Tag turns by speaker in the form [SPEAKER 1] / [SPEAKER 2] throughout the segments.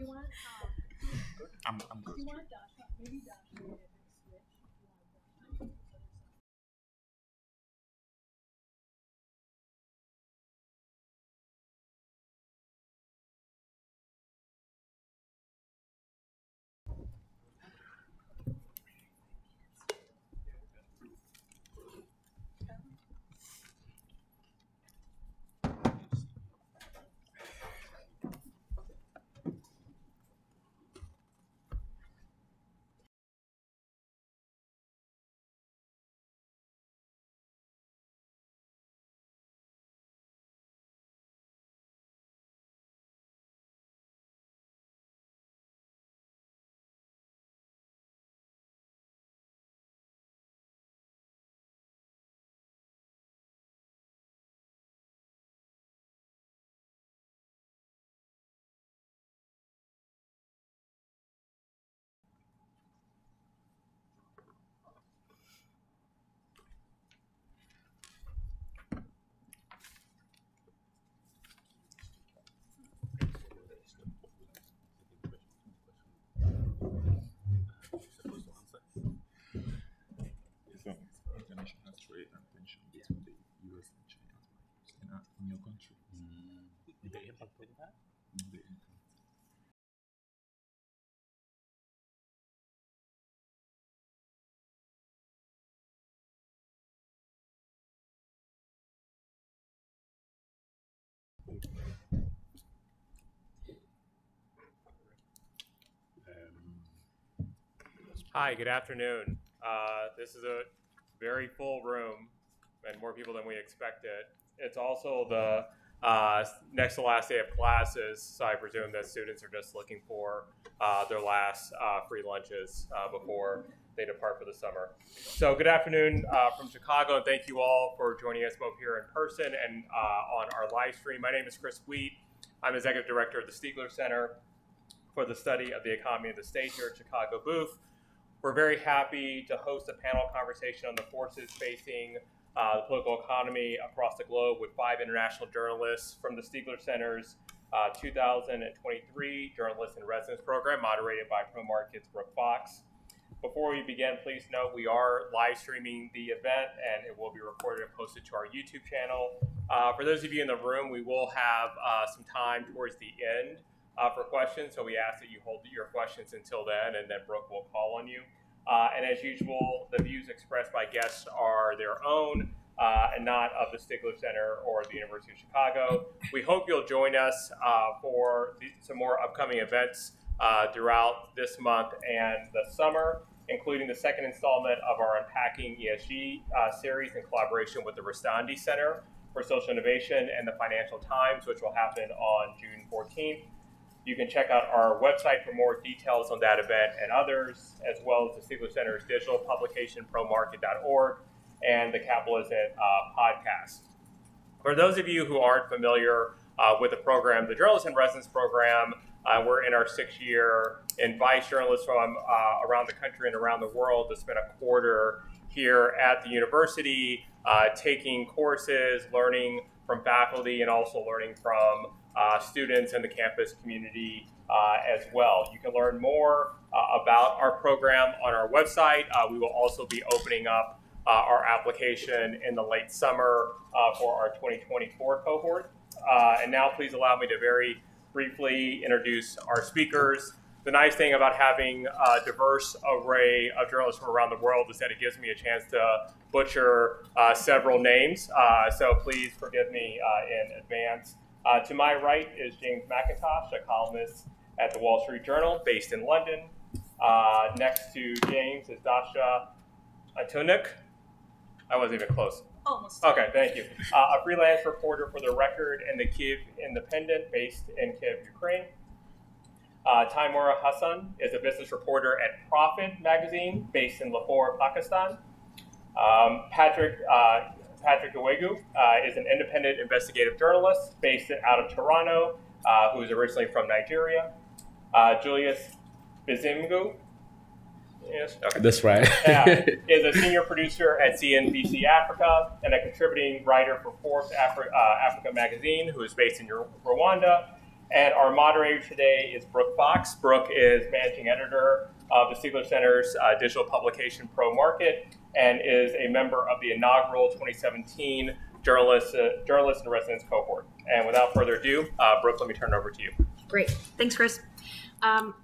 [SPEAKER 1] you want, um,
[SPEAKER 2] I'm, I'm good. Trade and tension between the US and China in, in your country.
[SPEAKER 3] The impact of that?
[SPEAKER 2] the income.
[SPEAKER 3] Um,
[SPEAKER 4] Hi, good afternoon. Uh, this is a very full room and more people than we expected. It's also the uh, next to last day of classes, so I presume that students are just looking for uh, their last uh, free lunches uh, before they depart for the summer. So, good afternoon uh, from Chicago, and thank you all for joining us both here in person and uh, on our live stream. My name is Chris Wheat. I'm executive director of the Stigler Center for the Study of the Economy of the State here at Chicago Booth. We're very happy to host a panel conversation on the forces facing uh, the political economy across the globe with five international journalists from the Stigler Center's uh, 2023 Journalist in Residence program, moderated by ProMarket's Brooke Fox. Before we begin, please note we are live streaming the event and it will be recorded and posted to our YouTube channel. Uh, for those of you in the room, we will have uh, some time towards the end uh, for questions, so we ask that you hold your questions until then, and then Brooke will call on you. Uh, and as usual, the views expressed by guests are their own uh, and not of the Stigler Center or the University of Chicago. We hope you'll join us uh, for some more upcoming events uh, throughout this month and the summer, including the second installment of our Unpacking ESG uh, series in collaboration with the Rustandy Center for Social Innovation and the Financial Times, which will happen on June 14th. You can check out our website for more details on that event and others, as well as the Stigler Center's digital publication, promarket.org, and the Capitalism uh, podcast. For those of you who aren't familiar uh, with the program, the Journalist in Residence program, uh, we're in our sixth year, invite journalists from uh, around the country and around the world to spend a quarter here at the university, uh, taking courses, learning from faculty, and also learning from uh, students and the campus community uh, as well. You can learn more uh, about our program on our website. Uh, we will also be opening up uh, our application in the late summer uh, for our 2024 cohort. and now, please allow me to very briefly introduce our speakers. The nice thing about having a diverse array of journalists from around the world is that it gives me a chance to butcher several names. so please forgive me in advance. Uh, to my right is James Mackintosh, a columnist at the Wall Street Journal, based in London. Uh, next to James is Dasha Antunik. I wasn't even close.
[SPEAKER 1] Almost.
[SPEAKER 4] Okay, thank you. Uh, a freelance reporter for The Record and the Kyiv Independent, based in Kiev, Ukraine. Uh, Taimoor Hassan is a business reporter at Profit magazine, based in Lahore, Pakistan. Um, Patrick uh, Patrick Egwu uh, is an independent investigative journalist based out of Toronto, uh, who is originally from Nigeria. Uh, Julius Bizimungu, yes, okay.
[SPEAKER 3] That's right.
[SPEAKER 4] yeah, is a senior producer at CNBC Africa and a contributing writer for Forbes Afri- uh, Africa magazine, who is based in Rwanda. And our moderator today is Brooke Fox. Brooke is managing editor of the Stigler Center's uh, digital publication ProMarket and is a member of the inaugural 2017 Journalist, uh, Journalist in Residence cohort. And without further ado, uh, Brooke, let me turn it over to you.
[SPEAKER 5] Great. Thanks, Chris. Um,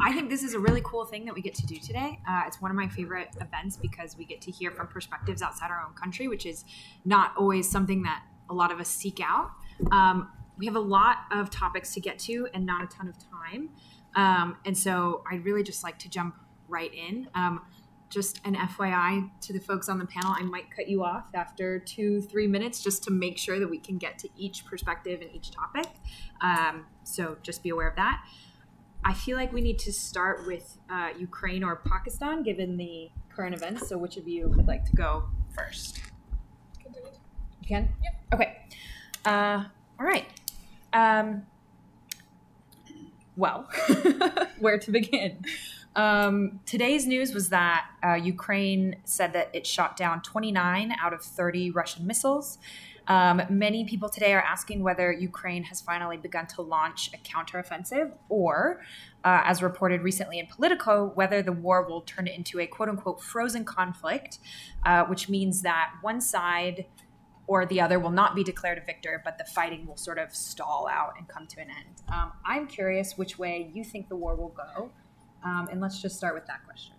[SPEAKER 5] I think this is a really cool thing that we get to do today. Uh, it's one of my favorite events because we get to hear from perspectives outside our own country, which is not always something that a lot of us seek out. Um, we have a lot of topics to get to and not a ton of time. Um, and so I'd really just like to jump right in. Um, just an FYI to the folks on the panel, I might cut you off after two, three minutes just to make sure that we can get to each perspective and each topic. Um, so just be aware of that. I feel like we need to start with uh, Ukraine or Pakistan, given the current events. So, which of you would like to go first?
[SPEAKER 1] Can do it.
[SPEAKER 5] You can? Yep. Okay. Uh, all right. Um, well, where to begin? Um, today's news was that uh, Ukraine said that it shot down 29 out of 30 Russian missiles. Um, many people today are asking whether Ukraine has finally begun to launch a counteroffensive, or, uh, as reported recently in Politico, whether the war will turn into a quote unquote frozen conflict, uh, which means that one side or the other will not be declared a victor, but the fighting will sort of stall out and come to an end. Um, I'm curious which way you think the war will go. Um, and let's just start with that question.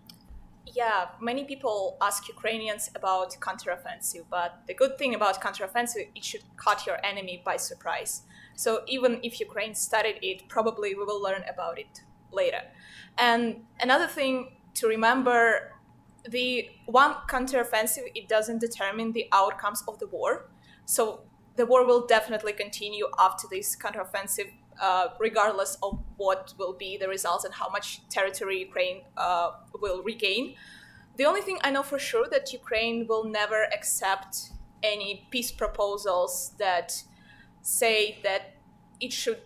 [SPEAKER 1] Yeah, many people ask Ukrainians about counteroffensive, but the good thing about counteroffensive, it should cut your enemy by surprise. So even if Ukraine studied it, probably we will learn about it later. And another thing to remember the one counteroffensive it doesn't determine the outcomes of the war so the war will definitely continue after this counteroffensive uh, regardless of what will be the results and how much territory ukraine uh, will regain the only thing i know for sure that ukraine will never accept any peace proposals that say that it should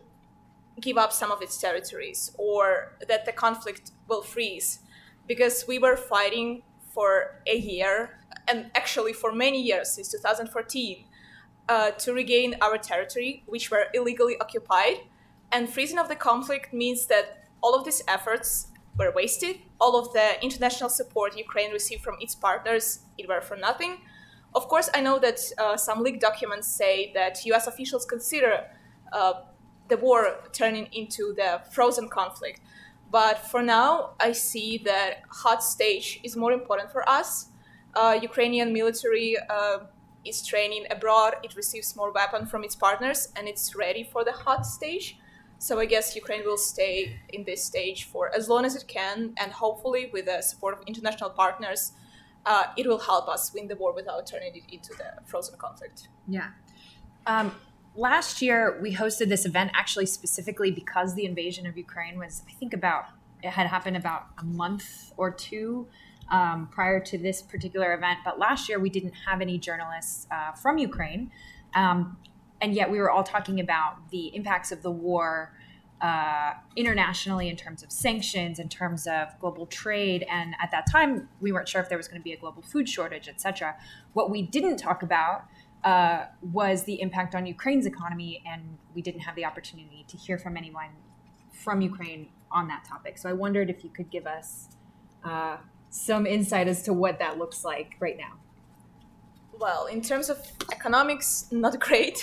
[SPEAKER 1] give up some of its territories or that the conflict will freeze because we were fighting for a year and actually for many years since 2014 uh, to regain our territory, which were illegally occupied. And freezing of the conflict means that all of these efforts were wasted. All of the international support Ukraine received from its partners, it were for nothing. Of course, I know that uh, some leaked documents say that US officials consider uh, the war turning into the frozen conflict. But for now, I see that hot stage is more important for us. Uh, Ukrainian military uh, is training abroad. It receives more weapons from its partners, and it's ready for the hot stage. So I guess Ukraine will stay in this stage for as long as it can, and hopefully, with the support of international partners, uh, it will help us win the war without turning it into the frozen conflict.
[SPEAKER 5] Yeah. Um, last year we hosted this event actually specifically because the invasion of Ukraine was, I think, about it had happened about a month or two um, prior to this particular event. But last year we didn't have any journalists uh, from Ukraine, um, and yet we were all talking about the impacts of the war. Uh, internationally, in terms of sanctions, in terms of global trade, and at that time, we weren't sure if there was going to be a global food shortage, et cetera. What we didn't talk about uh, was the impact on Ukraine's economy, and we didn't have the opportunity to hear from anyone from Ukraine on that topic. So I wondered if you could give us uh, some insight as to what that looks like right now.
[SPEAKER 1] Well, in terms of economics, not great.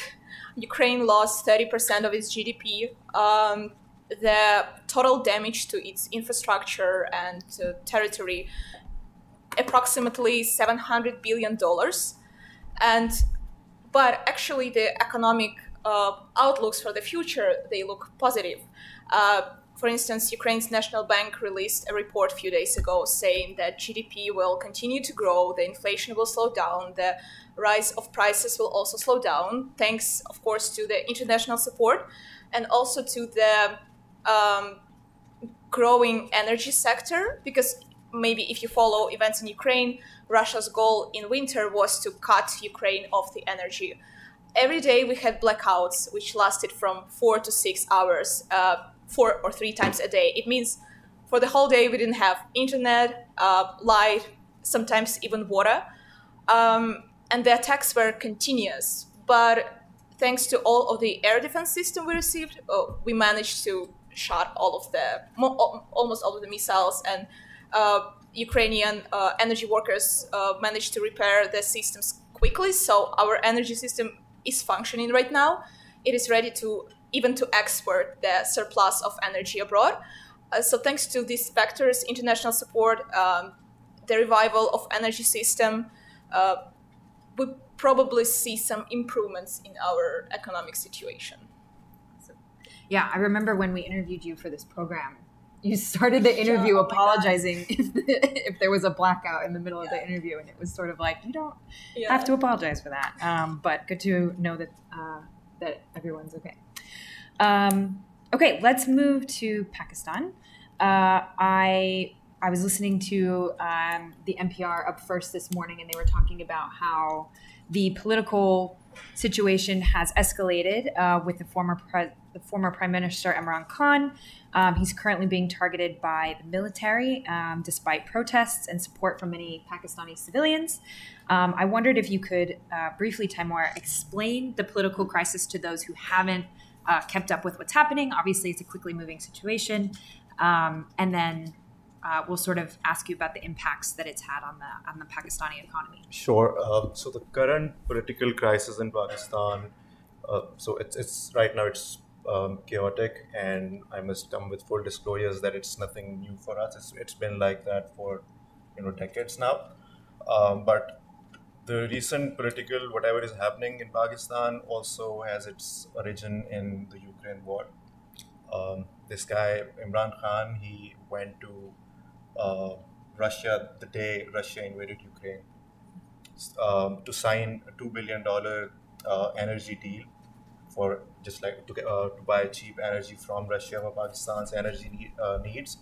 [SPEAKER 1] Ukraine lost 30% of its GDP. Um, the total damage to its infrastructure and territory approximately 700 billion dollars and but actually the economic uh, outlooks for the future they look positive uh, for instance ukraine's national bank released a report a few days ago saying that gdp will continue to grow the inflation will slow down the rise of prices will also slow down thanks of course to the international support and also to the um, growing energy sector because maybe if you follow events in Ukraine, Russia's goal in winter was to cut Ukraine off the energy. Every day we had blackouts, which lasted from four to six hours, uh, four or three times a day. It means for the whole day we didn't have internet, uh, light, sometimes even water. Um, and the attacks were continuous. But thanks to all of the air defense system we received, uh, we managed to shot all of the almost all of the missiles, and uh, Ukrainian uh, energy workers uh, managed to repair the systems quickly. So our energy system is functioning right now. It is ready to even to export the surplus of energy abroad. Uh, so thanks to these factors, international support, um, the revival of energy system, uh, we probably see some improvements in our economic situation.
[SPEAKER 5] Yeah, I remember when we interviewed you for this program. You started the interview
[SPEAKER 1] Yeah, oh
[SPEAKER 5] apologizing if, if there was a blackout in the middle of the interview, and it was sort of like you don't
[SPEAKER 1] Yeah.
[SPEAKER 5] have to apologize for that. Um, but good to know that uh, that everyone's okay. Um, okay, let's move to Pakistan. Uh, I I was listening to um, the NPR up first this morning, and they were talking about how the political situation has escalated uh, with the former pre- the former Prime Minister Imran Khan. Um, he's currently being targeted by the military, um, despite protests and support from many Pakistani civilians. Um, I wondered if you could uh, briefly, Taimoor, explain the political crisis to those who haven't uh, kept up with what's happening. Obviously, it's a quickly moving situation, um, and then uh, we'll sort of ask you about the impacts that it's had on the on the Pakistani economy.
[SPEAKER 6] Sure. Um, so the current political crisis in Pakistan, uh, so it's it's right now it's um, chaotic, and I must come with full disclosures that it's nothing new for us. It's it's been like that for you know decades now. Um, but the recent political whatever is happening in Pakistan also has its origin in the Ukraine war. Um, this guy Imran Khan, he went to uh, Russia the day Russia invaded Ukraine um, to sign a two billion dollar uh, energy deal for just like to, uh, to buy cheap energy from Russia for Pakistan's energy uh, needs,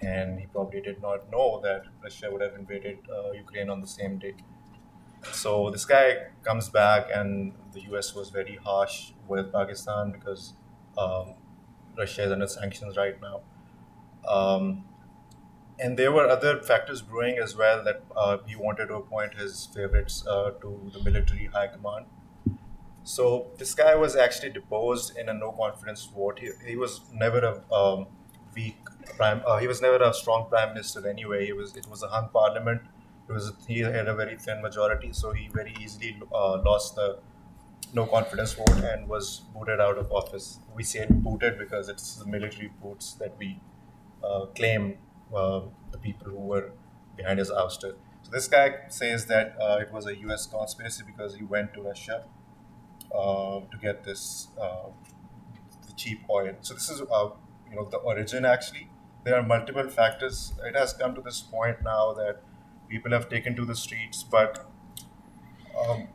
[SPEAKER 6] and he probably did not know that Russia would have invaded uh, Ukraine on the same day. So this guy comes back, and the U.S. was very harsh with Pakistan because um, Russia is under sanctions right now. Um, and there were other factors brewing as well that uh, he wanted to appoint his favorites uh, to the military high command. So this guy was actually deposed in a no confidence vote. He, he was never a um, weak prime. Uh, he was never a strong prime minister anyway. He was. It was a hung parliament. It was. He had a very thin majority, so he very easily uh, lost the no confidence vote and was booted out of office. We say booted because it's the military boots that we uh, claim uh, the people who were behind his ouster. So this guy says that uh, it was a U.S. conspiracy because he went to Russia uh, to get this uh, cheap oil. So this is uh, you know the origin actually. There are multiple factors. It has come to this point now that people have taken to the streets, but um,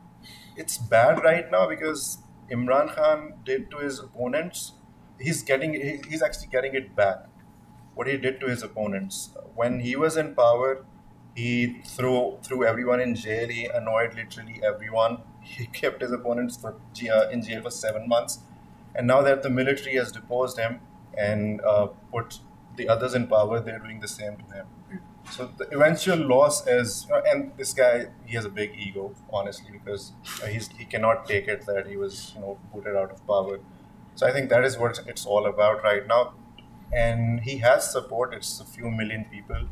[SPEAKER 6] it's bad right now because Imran Khan did to his opponents. He's getting he's actually getting it back. What he did to his opponents when he was in power, he threw threw everyone in jail. He annoyed literally everyone. He kept his opponents for uh, in jail for seven months, and now that the military has deposed him and uh, put the others in power, they're doing the same to him. So the eventual loss is, uh, and this guy, he has a big ego, honestly, because uh, he's he cannot take it that he was, you know, booted out of power. So I think that is what it's all about right now, and he has support. It's a few million people,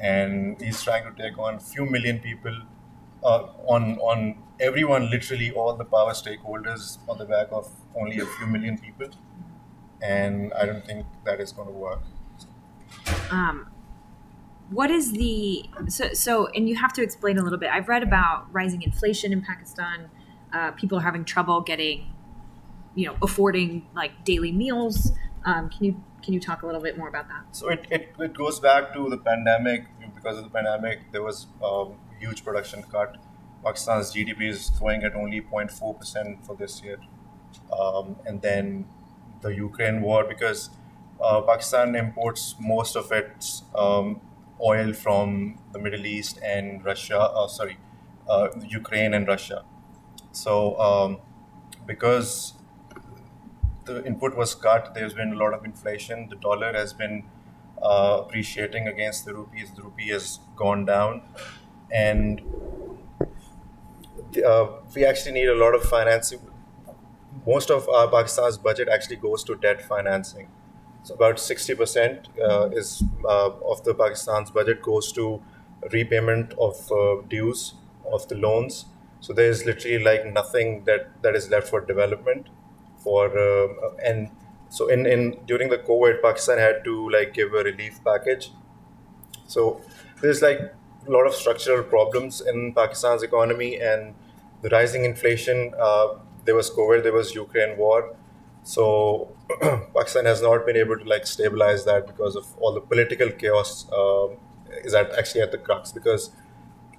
[SPEAKER 6] and he's trying to take on a few million people, uh, on on everyone, literally all the power stakeholders on the back of only a few million people, and I don't think that is going to work.
[SPEAKER 5] um, what is the so so and you have to explain a little bit i've read about rising inflation in pakistan uh, people are having trouble getting you know affording like daily meals um, can you can you talk a little bit more about that
[SPEAKER 6] So it, it, it goes back to the pandemic. Because of the pandemic, there was a huge production cut. Pakistan's GDP is growing at only 0.4% for this year. Um, and then the Ukraine war, because uh, Pakistan imports most of its um, oil from the Middle East and Russia, uh, sorry, uh, Ukraine and Russia. So um, because the input was cut, there's been a lot of inflation. The dollar has been uh, appreciating against the rupees. The rupee has gone down, and uh, we actually need a lot of financing. most of our Pakistan's budget actually goes to debt financing. So about 60% uh, is uh, of the Pakistan's budget goes to repayment of uh, dues of the loans. So there's literally like nothing that, that is left for development. For uh, and so in, in during the COVID, Pakistan had to like give a relief package. So there's like a lot of structural problems in Pakistan's economy and the rising inflation. Uh, there was COVID, there was Ukraine war. So Pakistan has not been able to like stabilize that because of all the political chaos. Um, is that actually at the crux because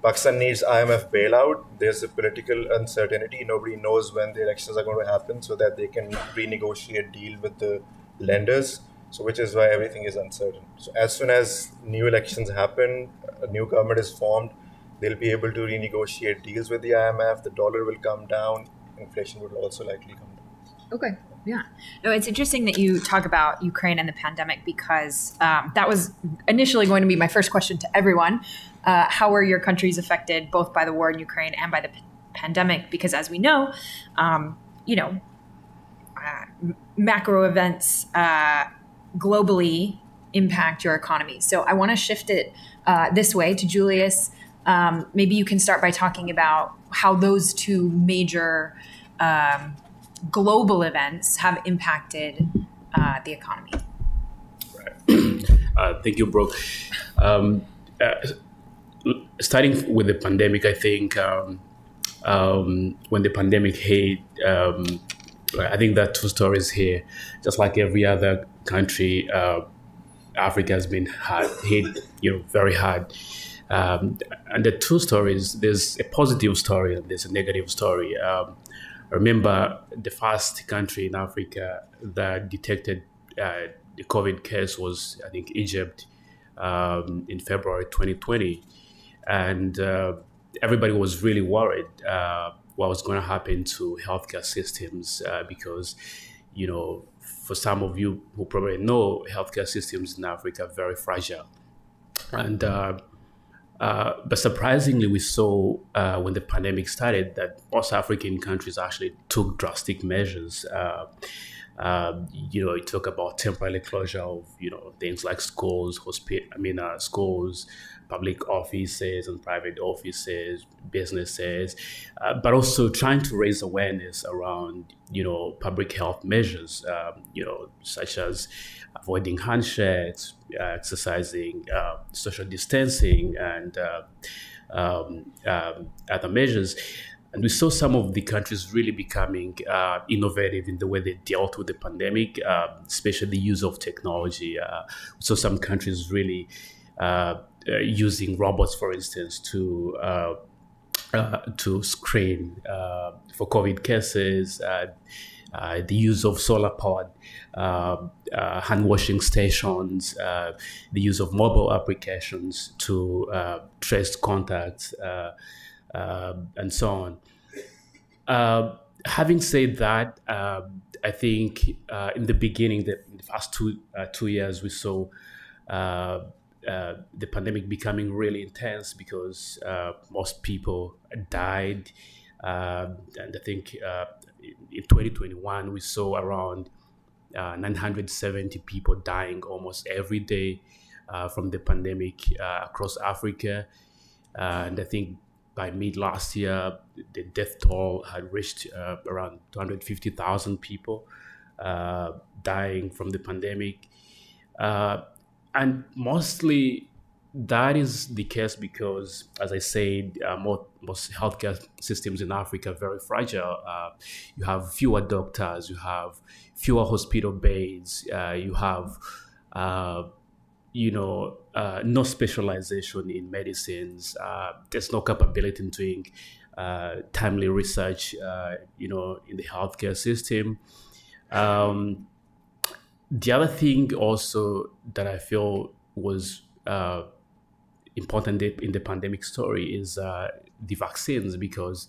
[SPEAKER 6] Pakistan needs IMF bailout. There's a political uncertainty. Nobody knows when the elections are going to happen, so that they can renegotiate deal with the lenders. So, which is why everything is uncertain. So, as soon as new elections happen, a new government is formed, they'll be able to renegotiate deals with the IMF. The dollar will come down. Inflation will also likely come down.
[SPEAKER 5] Okay. Yeah. No, it's interesting that you talk about Ukraine and the pandemic because um, that was initially going to be my first question to everyone. Uh, how are your countries affected both by the war in Ukraine and by the pandemic? Because as we know, um, you know, uh, macro events uh, globally impact your economy. So I want to shift it uh, this way to Julius. Um, maybe you can start by talking about how those two major um, global events have impacted uh, the economy.
[SPEAKER 3] Right. uh, thank you, Brooke. Um, uh, starting with the pandemic, I think um, um, when the pandemic hit, um, I think are two stories here. Just like every other country, uh, Africa has been hard, hit, you know, very hard. Um, and the two stories, there's a positive story and there's a negative story. Um, remember the first country in Africa that detected uh, the COVID case was, I think, Egypt um, in February 2020. And uh, everybody was really worried uh, what was going to happen to healthcare systems uh, because, you know, for some of you who probably know, healthcare systems in Africa are very fragile. And uh, uh, but surprisingly, we saw uh, when the pandemic started that most African countries actually took drastic measures. Uh, uh you know, it talk about temporary closure of you know things like schools, hospital, I mean, uh, schools, public offices and private offices, businesses, uh, but also trying to raise awareness around you know public health measures, um, you know, such as avoiding handshakes, uh, exercising uh, social distancing, and uh, um, um, other measures. And we saw some of the countries really becoming uh, innovative in the way they dealt with the pandemic, uh, especially the use of technology. Uh, saw some countries really using robots, for instance, to to screen for COVID cases. Uh, the use of solar powered uh, uh, hand washing stations, the use of mobile applications to trace contacts, and so on. having said that, I think in the beginning, the, in the first two two years, we saw uh, the pandemic becoming really intense because uh, most people died. Uh, and I think in 2021, we saw around uh, 970 people dying almost every day uh, from the pandemic uh, across Africa. Uh, and I think by mid last year, the death toll had reached uh, around 250,000 people uh, dying from the pandemic. and mostly that is the case because, as I said, uh, most, most healthcare systems in Africa are very fragile. Uh, you have fewer doctors, you have fewer hospital beds, uh, you have, uh, you know, uh, no specialization in medicines. Uh, there's no capability in doing timely research, you know, in the healthcare system. Um, the other thing also that I feel was important in the pandemic story is uh, the vaccines because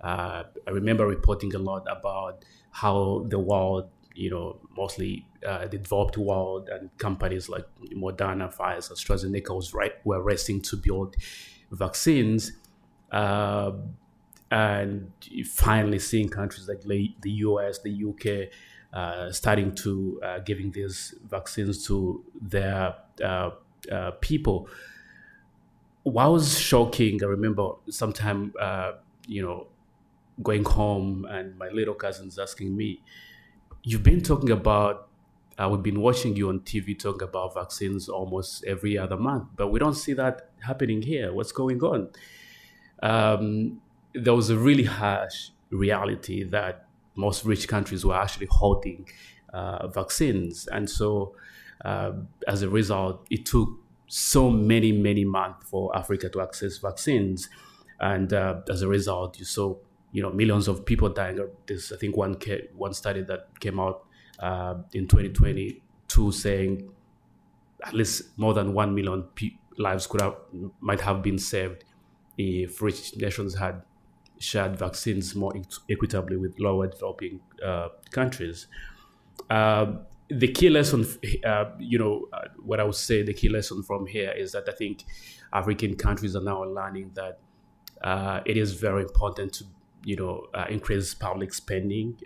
[SPEAKER 3] uh, I remember reporting a lot about how the world, you know, mostly uh, the developed world and companies like Moderna, Pfizer, AstraZeneca right, were racing to build vaccines. Uh, and finally seeing countries like the US, the UK, uh, starting to uh, giving these vaccines to their uh, uh, people. What was shocking, I remember sometime, uh, you know, going home and my little cousins asking me, "You've been talking about." Uh, we've been watching you on TV talking about vaccines almost every other month, but we don't see that happening here. What's going on? Um, there was a really harsh reality that most rich countries were actually holding uh, vaccines. And so, uh, as a result, it took so many, many months for Africa to access vaccines. And uh, as a result, you saw you know millions of people dying. There's I think one one study that came out uh, in 2022 saying at least more than one million pe- lives could have might have been saved if rich nations had shared vaccines more equitably with lower developing uh, countries. Uh, the key lesson, uh, you know, uh, what I would say the key lesson from here is that I think African countries are now learning that uh, it is very important to, you know, uh, increase public spending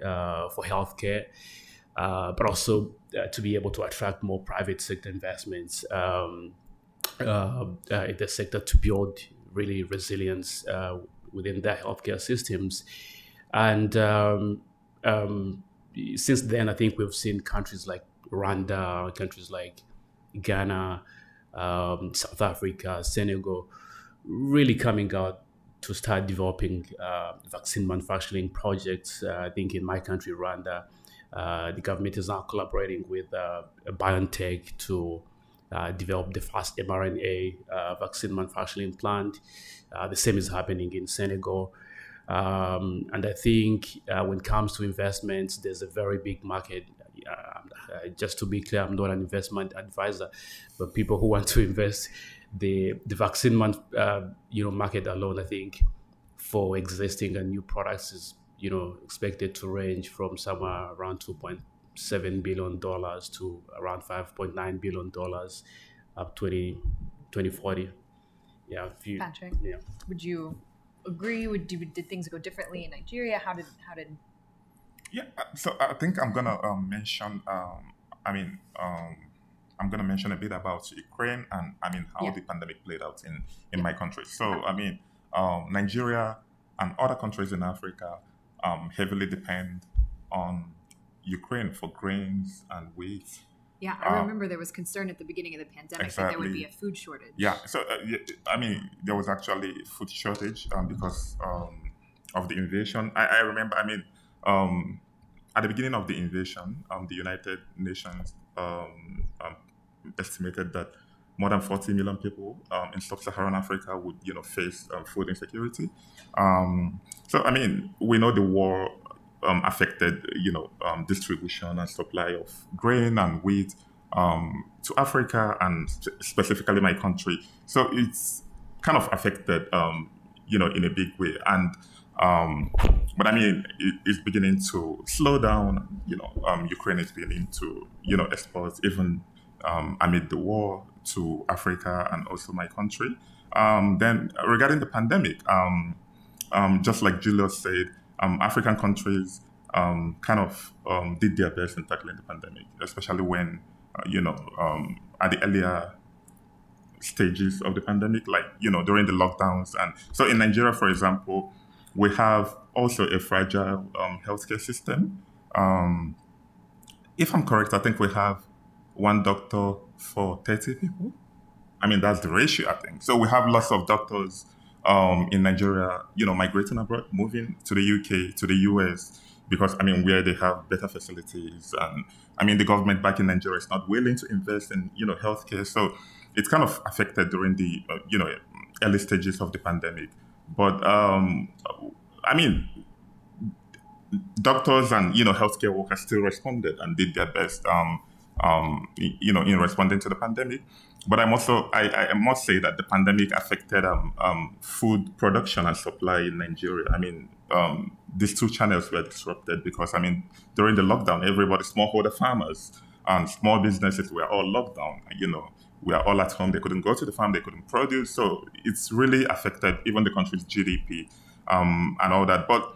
[SPEAKER 3] for healthcare, but also to be able to attract more private sector investments um, in the sector to build really resilience within their healthcare systems. And um, um, since then, I think we've seen countries like Rwanda, countries like Ghana, um, South Africa, Senegal, really coming out to start developing uh, vaccine manufacturing projects. Uh, I think in my country, Rwanda, uh, the government is now collaborating with uh, BioNTech to uh, develop the first mRNA uh, vaccine manufacturing plant. The same is happening in Senegal. Um, and I think when it comes to investments, there's a very big market. Just to be clear, I'm not an investment advisor, but people who want to invest, the the vaccine man, uh, you know market alone, I think, for existing and new products is you know expected to range from somewhere around 2.7 billion dollars to around 5.9 billion dollars up 20, 2040 yeah, you,
[SPEAKER 5] Patrick, yeah. would you agree? Would did, did things go differently in Nigeria? How did how did?
[SPEAKER 2] Yeah, uh, so I think I'm gonna um, mention. Um, I mean, um, I'm gonna mention a bit about Ukraine and I mean how yeah. the pandemic played out in in yeah. my country. So I mean, um, Nigeria and other countries in Africa um, heavily depend on Ukraine for grains and wheat
[SPEAKER 5] yeah, I um, remember there was concern at the beginning of the pandemic exactly. that there would be a food shortage.
[SPEAKER 2] Yeah, so uh, yeah, I mean, there was actually food shortage um, because um, of the invasion. I, I remember, I mean, um, at the beginning of the invasion, um, the United Nations um, estimated that more than 40 million people in sub-Saharan Africa would, you know, face food insecurity. so, I mean, we know the war um, affected, you know, um, distribution and supply of grain and wheat um, to Africa and specifically my country. So it's kind of affected, um, you know, in a big way. And um, but I mean, it, it's beginning to slow down. You know, um, Ukraine is beginning to, you know, export even amid the war to Africa and also my country. then regarding the pandemic, just like Julius said, um, African countries um, kind of um, did their best in tackling the pandemic, especially when, uh, you know, um, at the earlier stages of the pandemic, like, you know, during the lockdowns. And so in Nigeria, for example, we have also a fragile um, healthcare system. Um, if I'm correct, I think we have one doctor for 30 people. I mean, that's the ratio, I think. So we have lots of doctors um, in Nigeria, you know, migrating abroad, moving to the UK, to the US, because I mean, where they have better facilities, and I mean, the government back in Nigeria is not willing to invest in you know healthcare, so it's kind of affected during the uh, you know early stages of the pandemic. But um, I mean, doctors and you know healthcare workers still responded and did their best. Um, um, you know, in responding to the pandemic. But I'm also, I, I must say that the pandemic affected um, um, food production and supply in Nigeria. I mean, um, these two channels were disrupted because, I mean, during the lockdown, everybody, smallholder farmers and small businesses were all locked down. You know, we are all at home. They couldn't go to the farm. They couldn't produce. So it's really affected even the country's GDP. um, and all that. But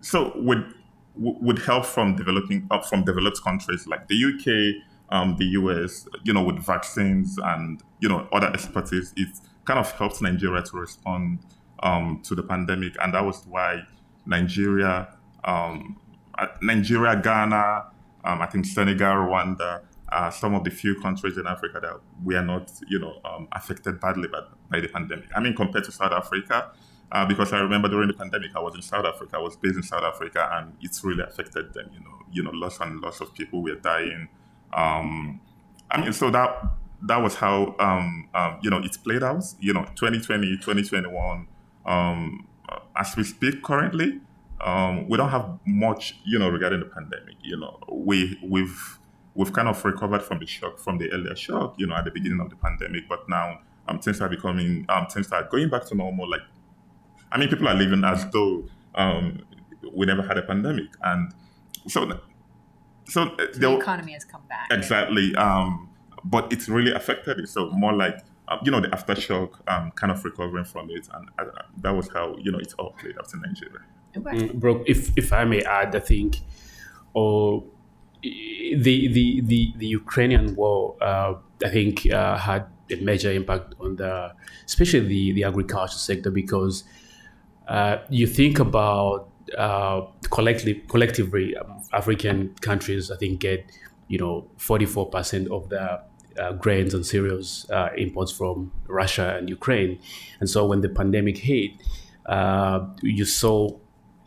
[SPEAKER 2] so with with help from developing uh, from developed countries like the UK, um, the US, you know, with vaccines and you know other expertise, it kind of helped Nigeria to respond um, to the pandemic, and that was why Nigeria, um, uh, Nigeria, Ghana, um, I think Senegal, Rwanda, uh, some of the few countries in Africa that we are not, you know, um, affected badly by, by, the pandemic. I mean, compared to South Africa, uh, because I remember during the pandemic, I was in South Africa. I was based in South Africa, and it's really affected them. You know, you know, lots and lots of people were dying. Um, I mean, so that that was how um, um, you know it played out. You know, 2020, 2021. Um, as we speak currently, um, we don't have much, you know, regarding the pandemic. You know, we we've we've kind of recovered from the shock from the earlier shock, you know, at the beginning of the pandemic, but now um, things are becoming things are going back to normal. Like, I mean, people are living as though um, we never had a pandemic, and so so,
[SPEAKER 5] uh, the economy has come back.
[SPEAKER 2] Exactly, um, but it's really affected it. So more like um, you know the aftershock, um, kind of recovering from it, and uh, that was how you know it all played out in Nigeria.
[SPEAKER 3] Okay. Mm, Brooke, if if I may add, I think, or the the the, the Ukrainian war, uh, I think, uh, had a major impact on the, especially the the agriculture sector because uh, you think about uh, collectively collectively um, African countries, I think, get you know forty four percent of the uh, grains and cereals uh, imports from Russia and Ukraine, and so when the pandemic hit, you saw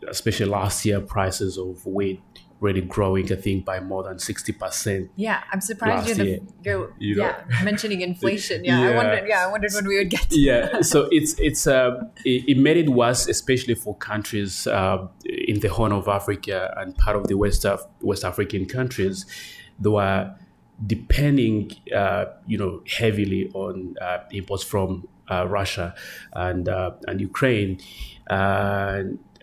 [SPEAKER 3] especially last year, prices of wheat really growing, I think, by more than 60%.
[SPEAKER 5] Yeah, I'm surprised you're, the, you're you know, yeah, mentioning inflation. Yeah, yeah, I wondered, yeah, I wondered when we would get
[SPEAKER 3] Yeah, so it's, it's, uh, it, it, made it worse, especially for countries uh, in the Horn of Africa and part of the West, Af- West African countries that were depending, uh, you know, heavily on uh, imports from uh, Russia and, uh, and Ukraine.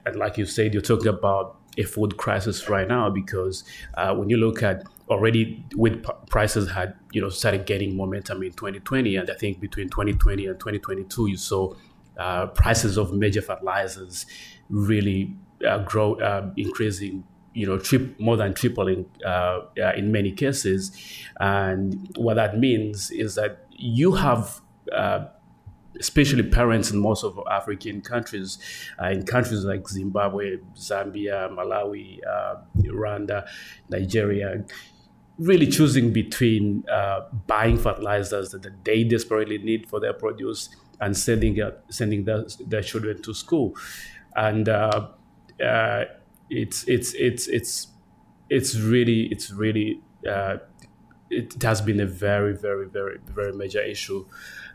[SPEAKER 3] And like you said, you're talking about a food crisis right now because uh, when you look at already wheat prices had you know started getting momentum in 2020 and i think between 2020 and 2022 you saw uh, prices of major fertilizers really uh, grow uh, increasing you know trip, more than tripling uh, in many cases. And what that means is that you have uh, especially parents in most of African countries, uh, in countries like Zimbabwe, Zambia, Malawi, uh, Rwanda, Nigeria, really choosing between uh, buying fertilizers that they desperately need for their produce and sending uh, sending their, their children to school, and uh, uh, it's it's it's it's it's really it's really it has been a very very very very major issue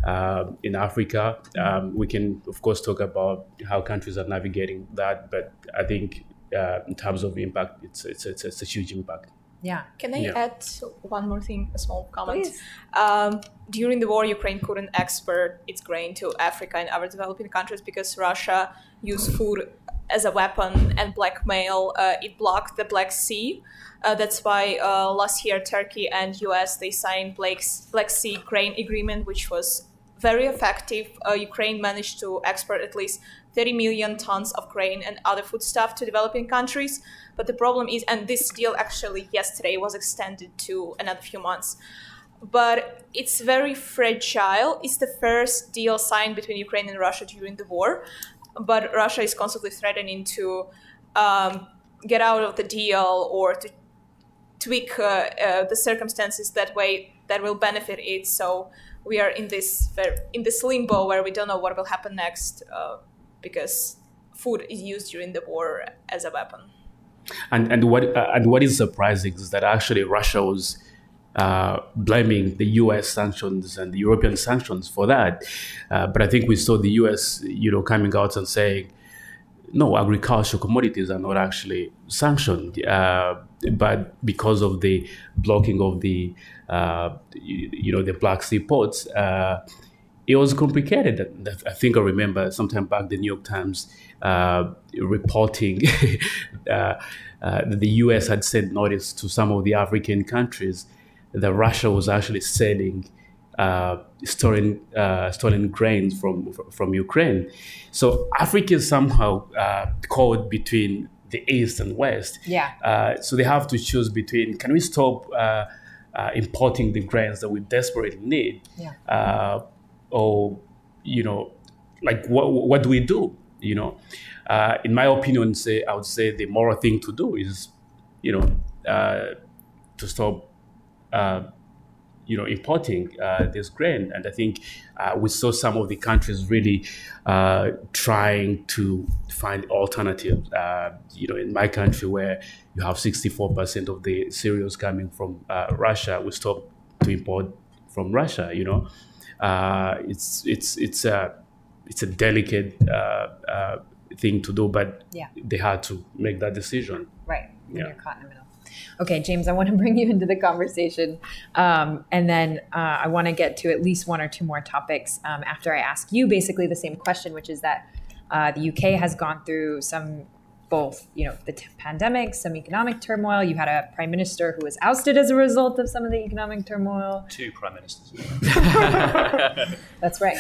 [SPEAKER 3] uh, in Africa. Um, we can, of course, talk about how countries are navigating that, but I think uh, in terms of impact, it's, it's, it's, it's a huge impact.
[SPEAKER 5] Yeah.
[SPEAKER 1] Can I yeah. add one more thing, a small comment? Um, during the war, Ukraine couldn't export its grain to Africa and other developing countries because Russia used food as a weapon and blackmail. Uh, it blocked the Black Sea. Uh, that's why uh, last year Turkey and US they signed Black's, Black Sea grain agreement, which was very effective. Uh, Ukraine managed to export at least 30 million tons of grain and other foodstuff to developing countries. But the problem is, and this deal actually yesterday was extended to another few months. But it's very fragile. It's the first deal signed between Ukraine and Russia during the war. But Russia is constantly threatening to um, get out of the deal or to tweak uh, uh, the circumstances that way that will benefit it. So we are in this in this limbo where we don't know what will happen next uh, because food is used during the war as a weapon.
[SPEAKER 3] And and what uh, and what is surprising is that actually Russia was uh, blaming the U.S. sanctions and the European sanctions for that, uh, but I think we saw the U.S. you know coming out and saying. No, agricultural commodities are not actually sanctioned, uh, but because of the blocking of the you, you, know, the Black Sea ports, uh, it was complicated. I think I remember sometime back the New York Times uh, reporting uh, uh, that the U.S. had sent notice to some of the African countries that Russia was actually selling uh, stolen uh, stolen grains from from Ukraine. So Africa is somehow uh, caught between the east and west.
[SPEAKER 5] Yeah.
[SPEAKER 3] Uh, so they have to choose between can we stop uh, uh, importing the grains that we desperately need,
[SPEAKER 5] Yeah.
[SPEAKER 3] or you know, like what what do we do? You know, in my opinion, say I would say the moral thing to do is, you know, to stop you know, importing uh, this grain. And I think uh, we saw some of the countries really uh, trying to find alternatives. you know, in my country where you have 64% of the cereals coming from Russia, we stopped to import from Russia. You know, it's it's it's a it's a delicate thing to do, but
[SPEAKER 5] yeah.
[SPEAKER 3] they had to make that decision.
[SPEAKER 5] Right. When
[SPEAKER 3] Yeah.
[SPEAKER 5] you're caught in the middle. Okay, James, I want to bring you into the conversation. Um, and then uh, I want to get to at least one or two more topics um, after I ask you basically the same question, which is that uh, the UK has gone through some both, you know, the t- pandemic, some economic turmoil. You had a prime minister who was ousted as a result of some of the economic turmoil.
[SPEAKER 7] Two prime ministers.
[SPEAKER 5] That's right.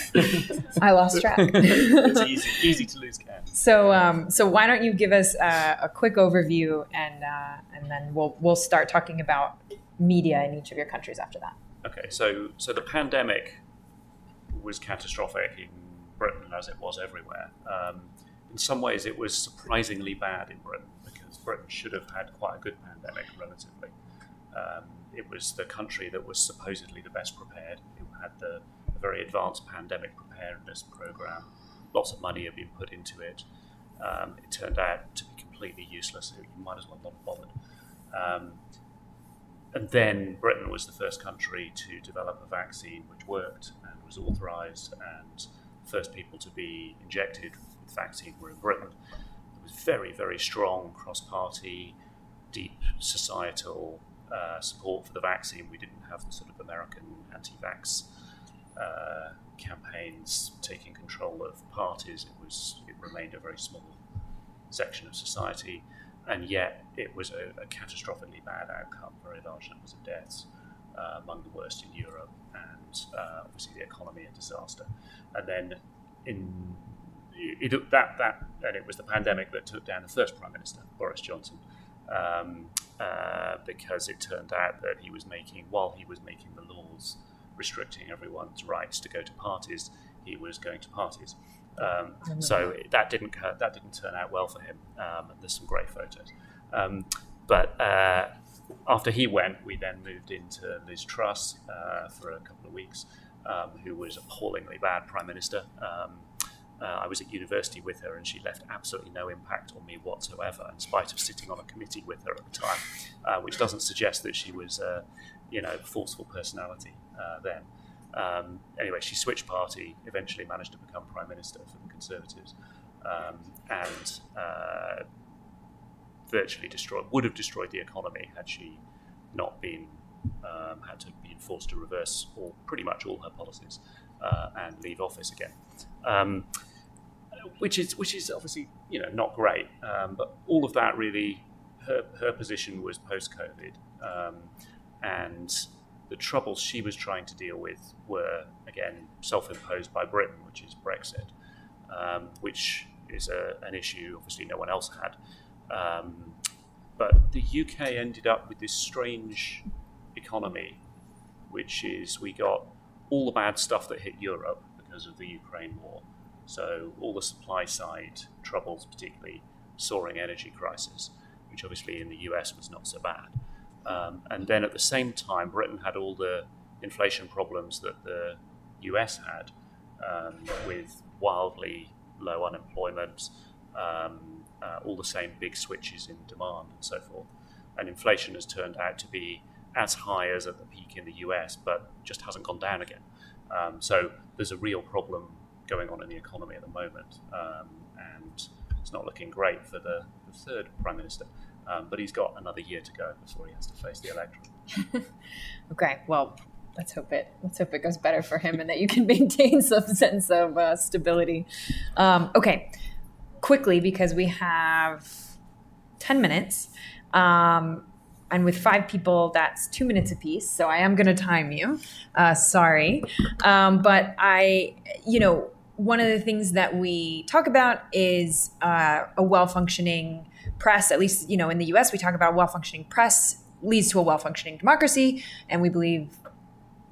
[SPEAKER 5] I lost track.
[SPEAKER 7] it's easy, easy to lose count.
[SPEAKER 5] So, um, so why don't you give us uh, a quick overview, and uh, and then we'll we'll start talking about media in each of your countries after that.
[SPEAKER 7] Okay, so so the pandemic was catastrophic in Britain as it was everywhere. Um, in some ways, it was surprisingly bad in Britain because Britain should have had quite a good pandemic relatively. Um, it was the country that was supposedly the best prepared. It had the a very advanced pandemic preparedness program. Lots of money had been put into it. Um, it turned out to be completely useless. You might as well not have bothered. Um, and then Britain was the first country to develop a vaccine which worked and was authorized, and first people to be injected with vaccine were in Britain. There was very, very strong cross party, deep societal uh, support for the vaccine. We didn't have the sort of American anti vax uh, campaigns taking control of parties. It was it remained a very small section of society, and yet it was a, a catastrophically bad outcome. Very large numbers of deaths, uh, among the worst in Europe, and uh, obviously the economy a disaster. And then in it, that that and it was the pandemic that took down the first prime minister, Boris Johnson. Um, uh, because it turned out that he was making, while he was making the laws restricting everyone's rights to go to parties, he was going to parties. Um, so that didn't that didn't turn out well for him. Um, there's some great photos. Um, but uh, after he went, we then moved into Liz Truss uh, for a couple of weeks, um, who was appallingly bad prime minister. Uh, I was at university with her, and she left absolutely no impact on me whatsoever, in spite of sitting on a committee with her at the time, uh, which doesn't suggest that she was, uh, you know, forceful personality uh, then. Um, anyway, she switched party, eventually managed to become prime minister for the Conservatives, um, and uh, virtually destroyed, would have destroyed the economy had she not been um, had to be forced to reverse all, pretty much all her policies uh, and leave office again. Um, which is which is obviously you know not great, um, but all of that really her her position was post COVID, um, and the troubles she was trying to deal with were again self-imposed by Britain, which is Brexit, um, which is a, an issue obviously no one else had. Um, but the UK ended up with this strange economy, which is we got all the bad stuff that hit Europe because of the Ukraine war. So all the supply side troubles, particularly soaring energy crisis, which obviously in the US was not so bad. Um, and then at the same time, Britain had all the inflation problems that the US had, um, with wildly low unemployment, um, uh, all the same big switches in demand and so forth. And inflation has turned out to be as high as at the peak in the US, but just hasn't gone down again. Um, so there's a real problem going on in the economy at the moment, um, and it's not looking great for the, the third prime minister. Um, but he's got another year to go before he has to face the electorate.
[SPEAKER 5] Okay, well, let's hope it let's hope it goes better for him and that you can maintain some sense of uh, stability. Um, okay, quickly because we have ten minutes. Um, and with five people, that's two minutes apiece. So I am going to time you. Uh, sorry. Um, but I, you know, one of the things that we talk about is uh, a well functioning press. At least, you know, in the US, we talk about a well functioning press leads to a well functioning democracy. And we believe,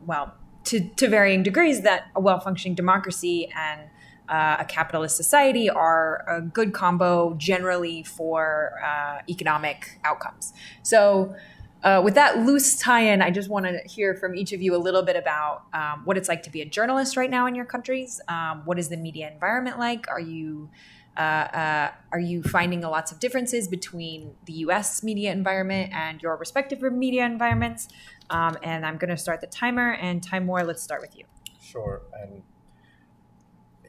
[SPEAKER 5] well, to, to varying degrees, that a well functioning democracy and uh, a capitalist society are a good combo generally for uh, economic outcomes. So, uh, with that loose tie-in, I just want to hear from each of you a little bit about um, what it's like to be a journalist right now in your countries. Um, what is the media environment like? Are you uh, uh, are you finding lots of differences between the U.S. media environment and your respective media environments? Um, and I'm going to start the timer. And Taimoor, let's start with you.
[SPEAKER 6] Sure. And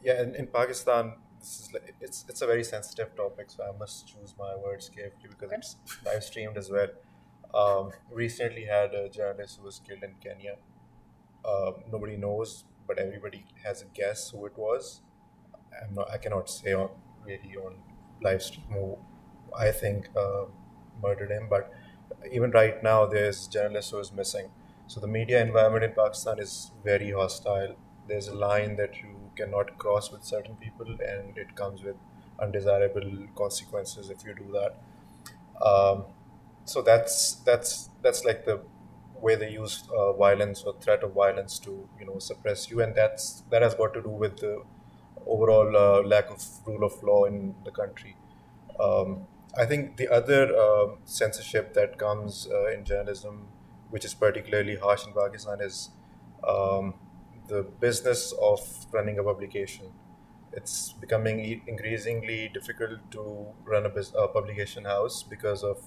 [SPEAKER 6] yeah, in, in Pakistan, this is like, it's it's a very sensitive topic, so I must choose my words carefully because it's live streamed as well. Um, recently had a journalist who was killed in Kenya. Um, nobody knows, but everybody has a guess who it was. I'm not, I cannot say on, really on live stream who I think uh, murdered him, but even right now there's journalist who is missing. So the media environment in Pakistan is very hostile. There's a line that you cannot cross with certain people, and it comes with undesirable consequences if you do that. Um, so that's that's that's like the way they use uh, violence or threat of violence to you know suppress you, and that's that has got to do with the overall uh, lack of rule of law in the country. Um, I think the other uh, censorship that comes uh, in journalism, which is particularly harsh in Pakistan, is um, the business of running a publication. It's becoming increasingly difficult to run a, bus- a publication house because of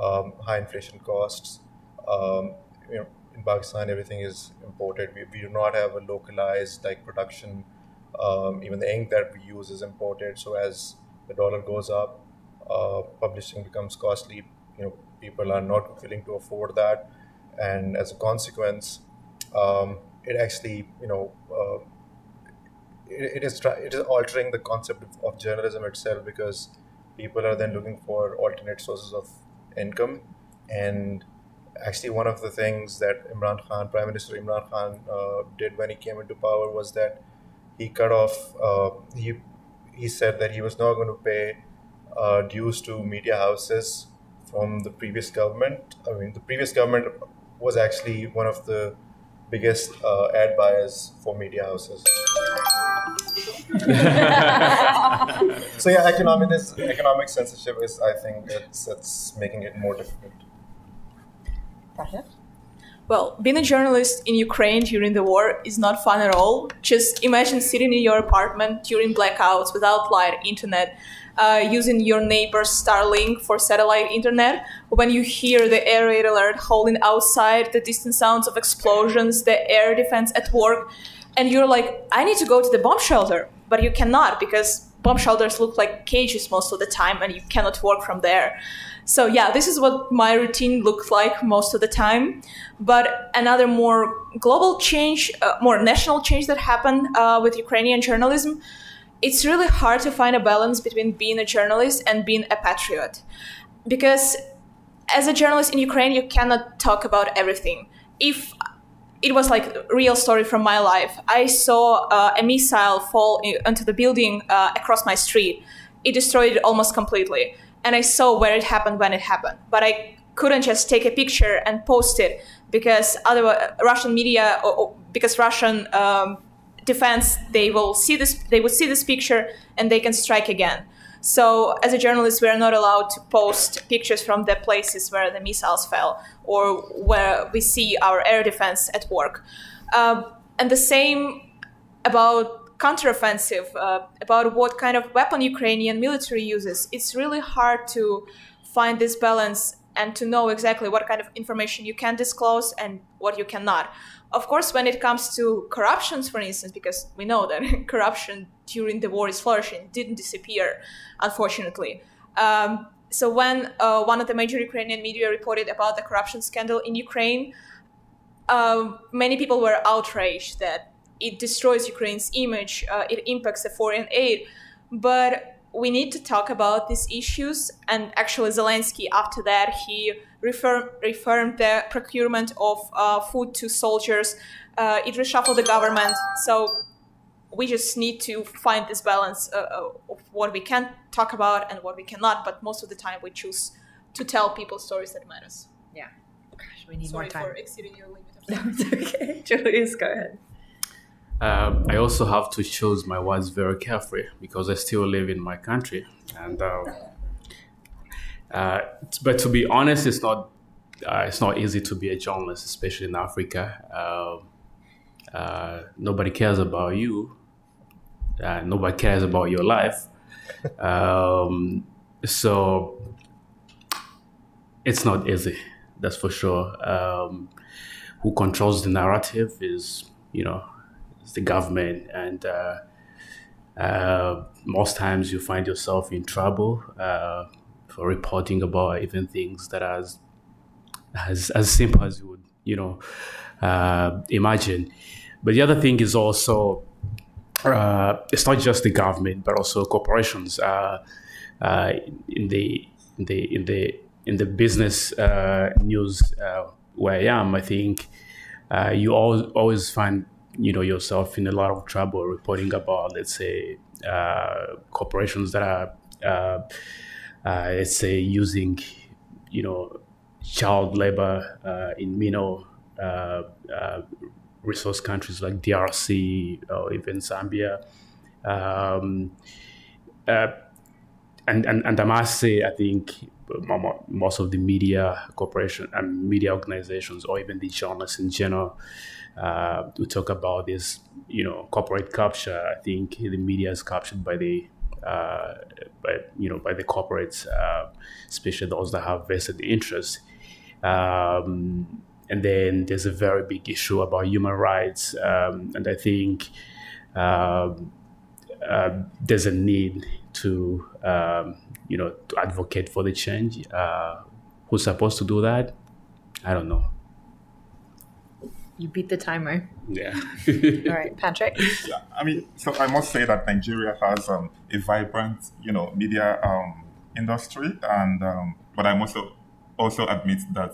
[SPEAKER 6] um, high inflation costs. Um, you know, in Pakistan, everything is imported. We, we do not have a localized like production. Um, even the ink that we use is imported. So as the dollar goes up, uh, publishing becomes costly. You know, people are not willing to afford that, and as a consequence, um, it actually, you know, uh, it, it is it is altering the concept of, of journalism itself because people are then looking for alternate sources of income. And actually, one of the things that Imran Khan, Prime Minister Imran Khan, uh, did when he came into power was that he cut off. Uh, he he said that he was not going to pay uh, dues to media houses from the previous government. I mean, the previous government was actually one of the biggest uh, ad buyers for media houses. so yeah, economic is, economic censorship is, I think, it's it's making it more difficult.
[SPEAKER 1] Well, being a journalist in Ukraine during the war is not fun at all. Just imagine sitting in your apartment during blackouts without light, internet, uh, using your neighbor's Starlink for satellite internet. When you hear the air raid alert howling outside, the distant sounds of explosions, the air defense at work, and you're like, I need to go to the bomb shelter, but you cannot because bomb shelters look like cages most of the time and you cannot work from there. So yeah, this is what my routine looked like most of the time. But another more global change, uh, more national change that happened uh, with Ukrainian journalism, it's really hard to find a balance between being a journalist and being a patriot. Because as a journalist in Ukraine, you cannot talk about everything. If it was like a real story from my life. I saw uh, a missile fall into the building uh, across my street. It destroyed it almost completely. And I saw where it happened when it happened. But I couldn't just take a picture and post it because otherwise Russian media, or, or because Russian um, defense, they will see this, they would see this picture and they can strike again. So, as a journalist, we are not allowed to post pictures from the places where the missiles fell or where we see our air defense at work. Uh, and the same about counteroffensive, uh, about what kind of weapon Ukrainian military uses. It's really hard to find this balance and to know exactly what kind of information you can disclose and what you cannot. Of course, when it comes to corruptions, for instance, because we know that corruption during the war is flourishing, didn't disappear, unfortunately. Um, so when uh, one of the major Ukrainian media reported about the corruption scandal in Ukraine, uh, many people were outraged that it destroys Ukraine's image, uh, it impacts the foreign aid. But we need to talk about these issues. And actually, Zelensky, after that, he reform, reformed the procurement of uh, food to soldiers. Uh, it reshuffled the government. So we just need to find this balance uh, uh, of what we can talk about and what we cannot. But most of the time, we choose to tell people stories that matters.
[SPEAKER 5] Yeah. Gosh, we need
[SPEAKER 1] Sorry
[SPEAKER 5] more time.
[SPEAKER 1] Sorry for exceeding your limit. Of
[SPEAKER 5] No,
[SPEAKER 1] time.
[SPEAKER 5] it's okay. Julius, go ahead.
[SPEAKER 3] Um, I also have to choose my words very carefully because I still live in my country, and um, uh, but to be honest, it's not uh, it's not easy to be a journalist, especially in Africa. Um uh, nobody cares about you. Uh, nobody cares about your life. Um, so it's not easy. That's for sure. Um, who controls the narrative is, you know, it's the government, and uh, uh, most times you find yourself in trouble for reporting about even things that are as as, as simple as you would, you know, uh, imagine. But the other thing is also uh, it's not just the government, but also corporations. Uh, uh, in the in the in the in the business uh, news uh, where I am, I think you always always find you know yourself in a lot of trouble reporting about, let's say, corporations that are, let's say, using you know child labor uh, in Mino uh, uh, resource countries like DRC or even Zambia. Um, uh, and, and, and I must say, I think mo- mo- most of the media corporation and media organizations, or even the journalists in general, uh, who talk about this, you know, corporate capture. I think the media is captured by the, uh, by you know, by the corporates, uh, especially those that have vested interests. Um, and then there's a very big issue about human rights, um, and I think um, uh, there's a need to um, you know to advocate for the change. Uh, who's supposed to do that? I don't know.
[SPEAKER 5] You beat the timer.
[SPEAKER 3] Yeah.
[SPEAKER 5] All right, Patrick.
[SPEAKER 2] Yeah, I mean, so I must say that Nigeria has um, a vibrant, you know, media um, industry, and um, but I must al- also admit that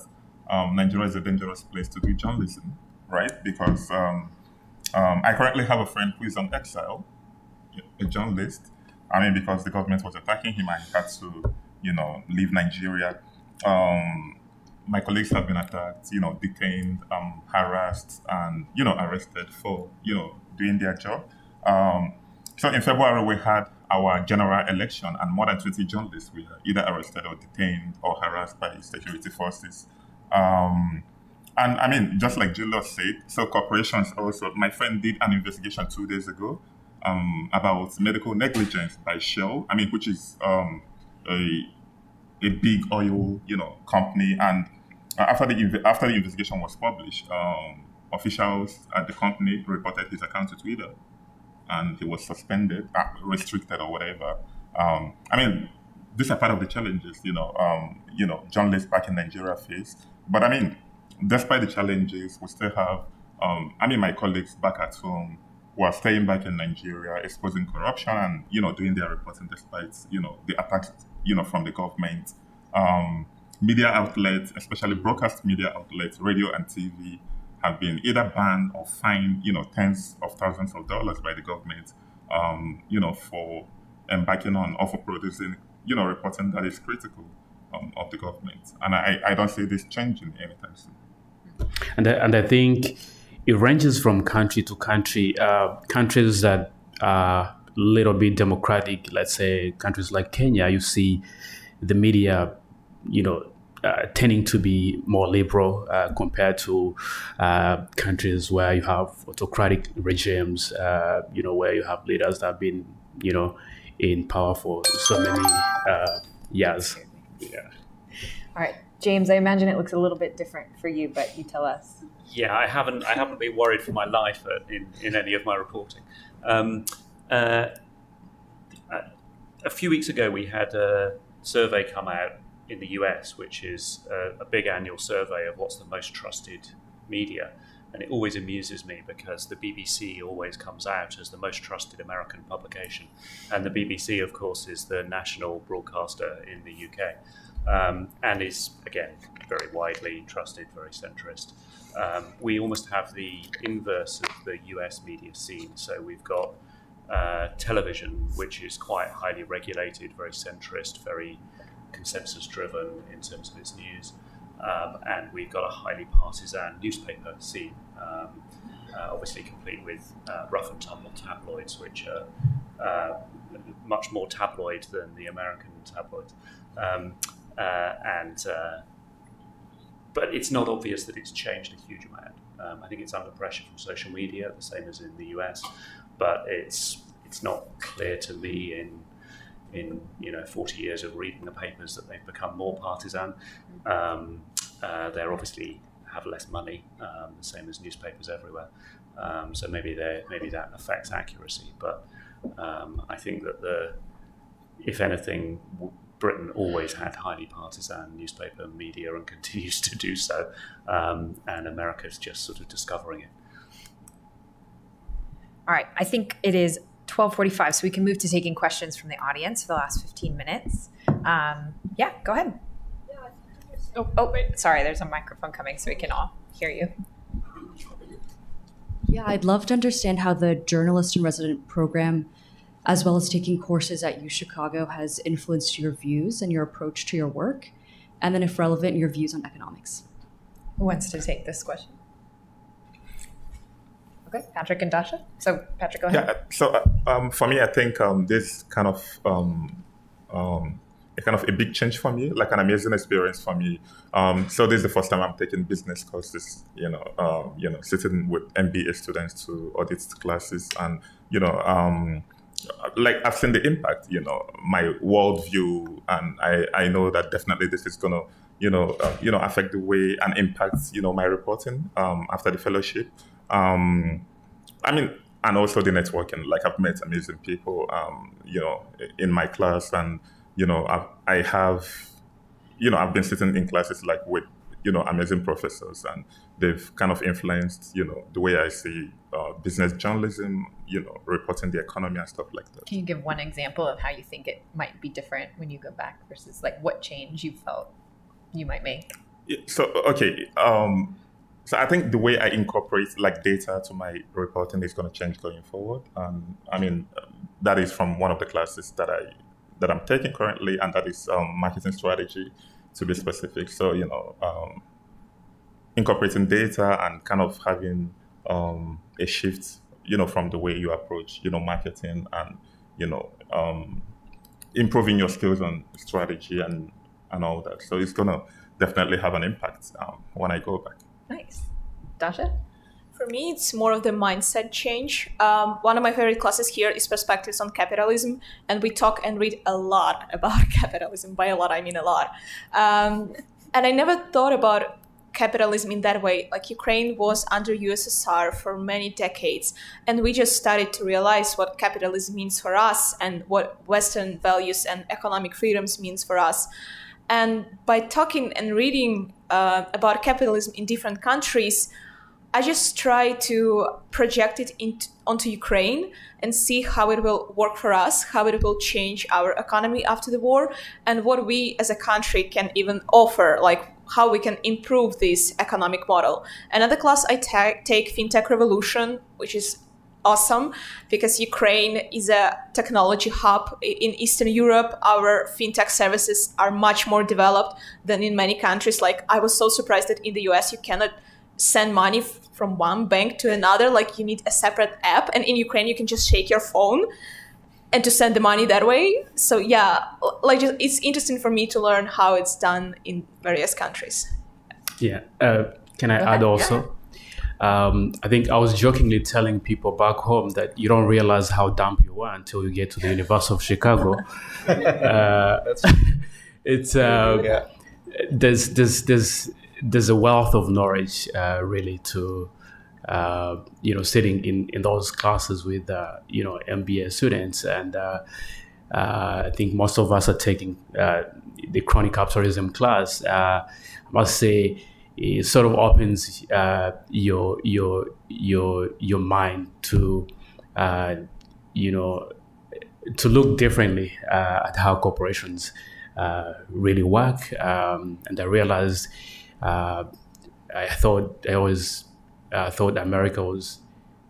[SPEAKER 2] um, Nigeria is a dangerous place to do journalism, right? Because um, um, I currently have a friend who is on exile, a journalist. I mean, because the government was attacking him, and he had to, you know, leave Nigeria. Um, my colleagues have been attacked, you know, detained, um, harassed, and you know, arrested for you know doing their job. Um, so in February we had our general election, and more than twenty journalists were either arrested or detained or harassed by security forces. Um, and I mean, just like Julius said, so corporations also. My friend did an investigation two days ago um, about medical negligence by Shell. I mean, which is um, a a big oil, you know, company. And after the after the investigation was published, um, officials at the company reported his account to Twitter, and he was suspended, uh, restricted, or whatever. Um, I mean, these are part of the challenges, you know, um, you know, journalists back in Nigeria face. But I mean, despite the challenges, we still have, um, I mean, my colleagues back at home who are staying back in Nigeria, exposing corruption and, you know, doing their reporting despite, you know, the attacks, you know, from the government. Um, media outlets, especially broadcast media outlets, radio and TV, have been either banned or fined, you know, tens of thousands of dollars by the government, um, you know, for embarking on or for producing, you know, reporting that is critical um, of the government. And I, I don't see this changing anytime soon.
[SPEAKER 3] and I, and I think it ranges from country to country. Uh, countries that are a little bit democratic, let's say countries like Kenya, you see the media, you know, uh, tending to be more liberal uh, compared to uh, countries where you have autocratic regimes, uh, you know, where you have leaders that have been, you know, in power for so many uh, years. Yeah.
[SPEAKER 5] All right, James. I imagine it looks a little bit different for you, but you tell us.
[SPEAKER 7] Yeah, I haven't I haven't been worried for my life at, in in any of my reporting. Um, uh, a- a few weeks ago, we had a survey come out in the US, which is a, a big annual survey of what's the most trusted media, And it always amuses me because the BBC always comes out as the most trusted American publication. And the BBC, of course, is the national broadcaster in the UK um, and is, again, very widely trusted, very centrist. Um, we almost have the inverse of the US media scene. So we've got uh, television, which is quite highly regulated, very centrist, very consensus driven in terms of its news. Um, and we've got a highly partisan newspaper scene, um, uh, obviously complete with uh, rough and tumble tabloids, which are uh, much more tabloid than the American tabloids. Um, uh, and uh, but it's not obvious that it's changed a huge amount. Um, I think it's under pressure from social media, the same as in the US, but it's it's not clear to me in in you know 40 years of reading the papers that they've become more partisan. Um, uh, they obviously have less money, um, the same as newspapers everywhere. Um, so maybe they maybe that affects accuracy, but um, I think that the if anything. Britain always had highly partisan newspaper media and continues to do so, um, and America's just sort of discovering it.
[SPEAKER 5] All right, I think it is 12:45, so we can move to taking questions from the audience for the last 15 minutes. Um, yeah, go ahead. Oh, oh, sorry. There's a microphone coming, so we can all hear you.
[SPEAKER 8] Yeah, I'd love to understand how the journalist and resident program, as well as taking courses at U Chicago, has influenced your views and your approach to your work, and then, if relevant, your views on economics.
[SPEAKER 5] Who wants to take this question? Okay, Patrick and Dasha. So, Patrick, go ahead.
[SPEAKER 2] Yeah. So, uh, um, for me, I think um, this kind of um, um, a kind of a big change for me, like an amazing experience for me. Um, so this is the first time I'm taking business courses. You know, uh, you know, sitting with MBA students to audit classes, and you know, um, like I've seen the impact. You know, my worldview, and I I know that definitely this is gonna you know uh, you know affect the way and impact you know my reporting um, after the fellowship. Um, I mean, and also the networking. Like I've met amazing people, um, you know, in my class, and you know, I've, I have, you know, I've been sitting in classes like with, you know, amazing professors, and they've kind of influenced, you know, the way I see uh, business journalism, you know, reporting the economy and stuff like that.
[SPEAKER 5] Can you give one example of how you think it might be different when you go back versus like what change you felt you might make?
[SPEAKER 2] So okay. Um, so I think the way I incorporate like data to my reporting is going to change going forward. Um, I mean, that is from one of the classes that I that I'm taking currently, and that is um, marketing strategy, to be specific. So you know, um, incorporating data and kind of having um, a shift, you know, from the way you approach, you know, marketing and you know, um, improving your skills on strategy and and all that. So it's gonna definitely have an impact um, when I go back.
[SPEAKER 5] Nice. Dasha?
[SPEAKER 1] For me, it's more of the mindset change. Um, one of my favorite classes here is Perspectives on Capitalism, and we talk and read a lot about capitalism. By a lot, I mean a lot. Um, and I never thought about capitalism in that way. Like Ukraine was under USSR for many decades, and we just started to realize what capitalism means for us and what Western values and economic freedoms means for us. And by talking and reading uh, about capitalism in different countries, I just try to project it onto Ukraine and see how it will work for us, how it will change our economy after the war, and what we as a country can even offer, like how we can improve this economic model. Another class I ta- take FinTech Revolution, which is awesome because Ukraine is a technology hub in Eastern Europe. Our fintech services are much more developed than in many countries. Like I was so surprised that in the US you cannot send money from one bank to another. Like you need a separate app, and in Ukraine you can just shake your phone and to send the money that way. So yeah, like just, it's interesting for me to learn how it's done in various countries.
[SPEAKER 3] Yeah. Uh, can I add also? Um, I think I was jokingly telling people back home that you don't realize how dumb you are until you get to the University of Chicago. uh, it's uh, yeah. there's there's there's there's a wealth of knowledge uh, really to uh, you know sitting in in those classes with uh, you know MBA students and. I think most of us are taking the crony capitalism class. I must say, it sort of opens uh, your your your your mind to uh, you know to look differently uh, at how corporations uh, really work. Um, and I realized uh, I thought I always uh, thought America was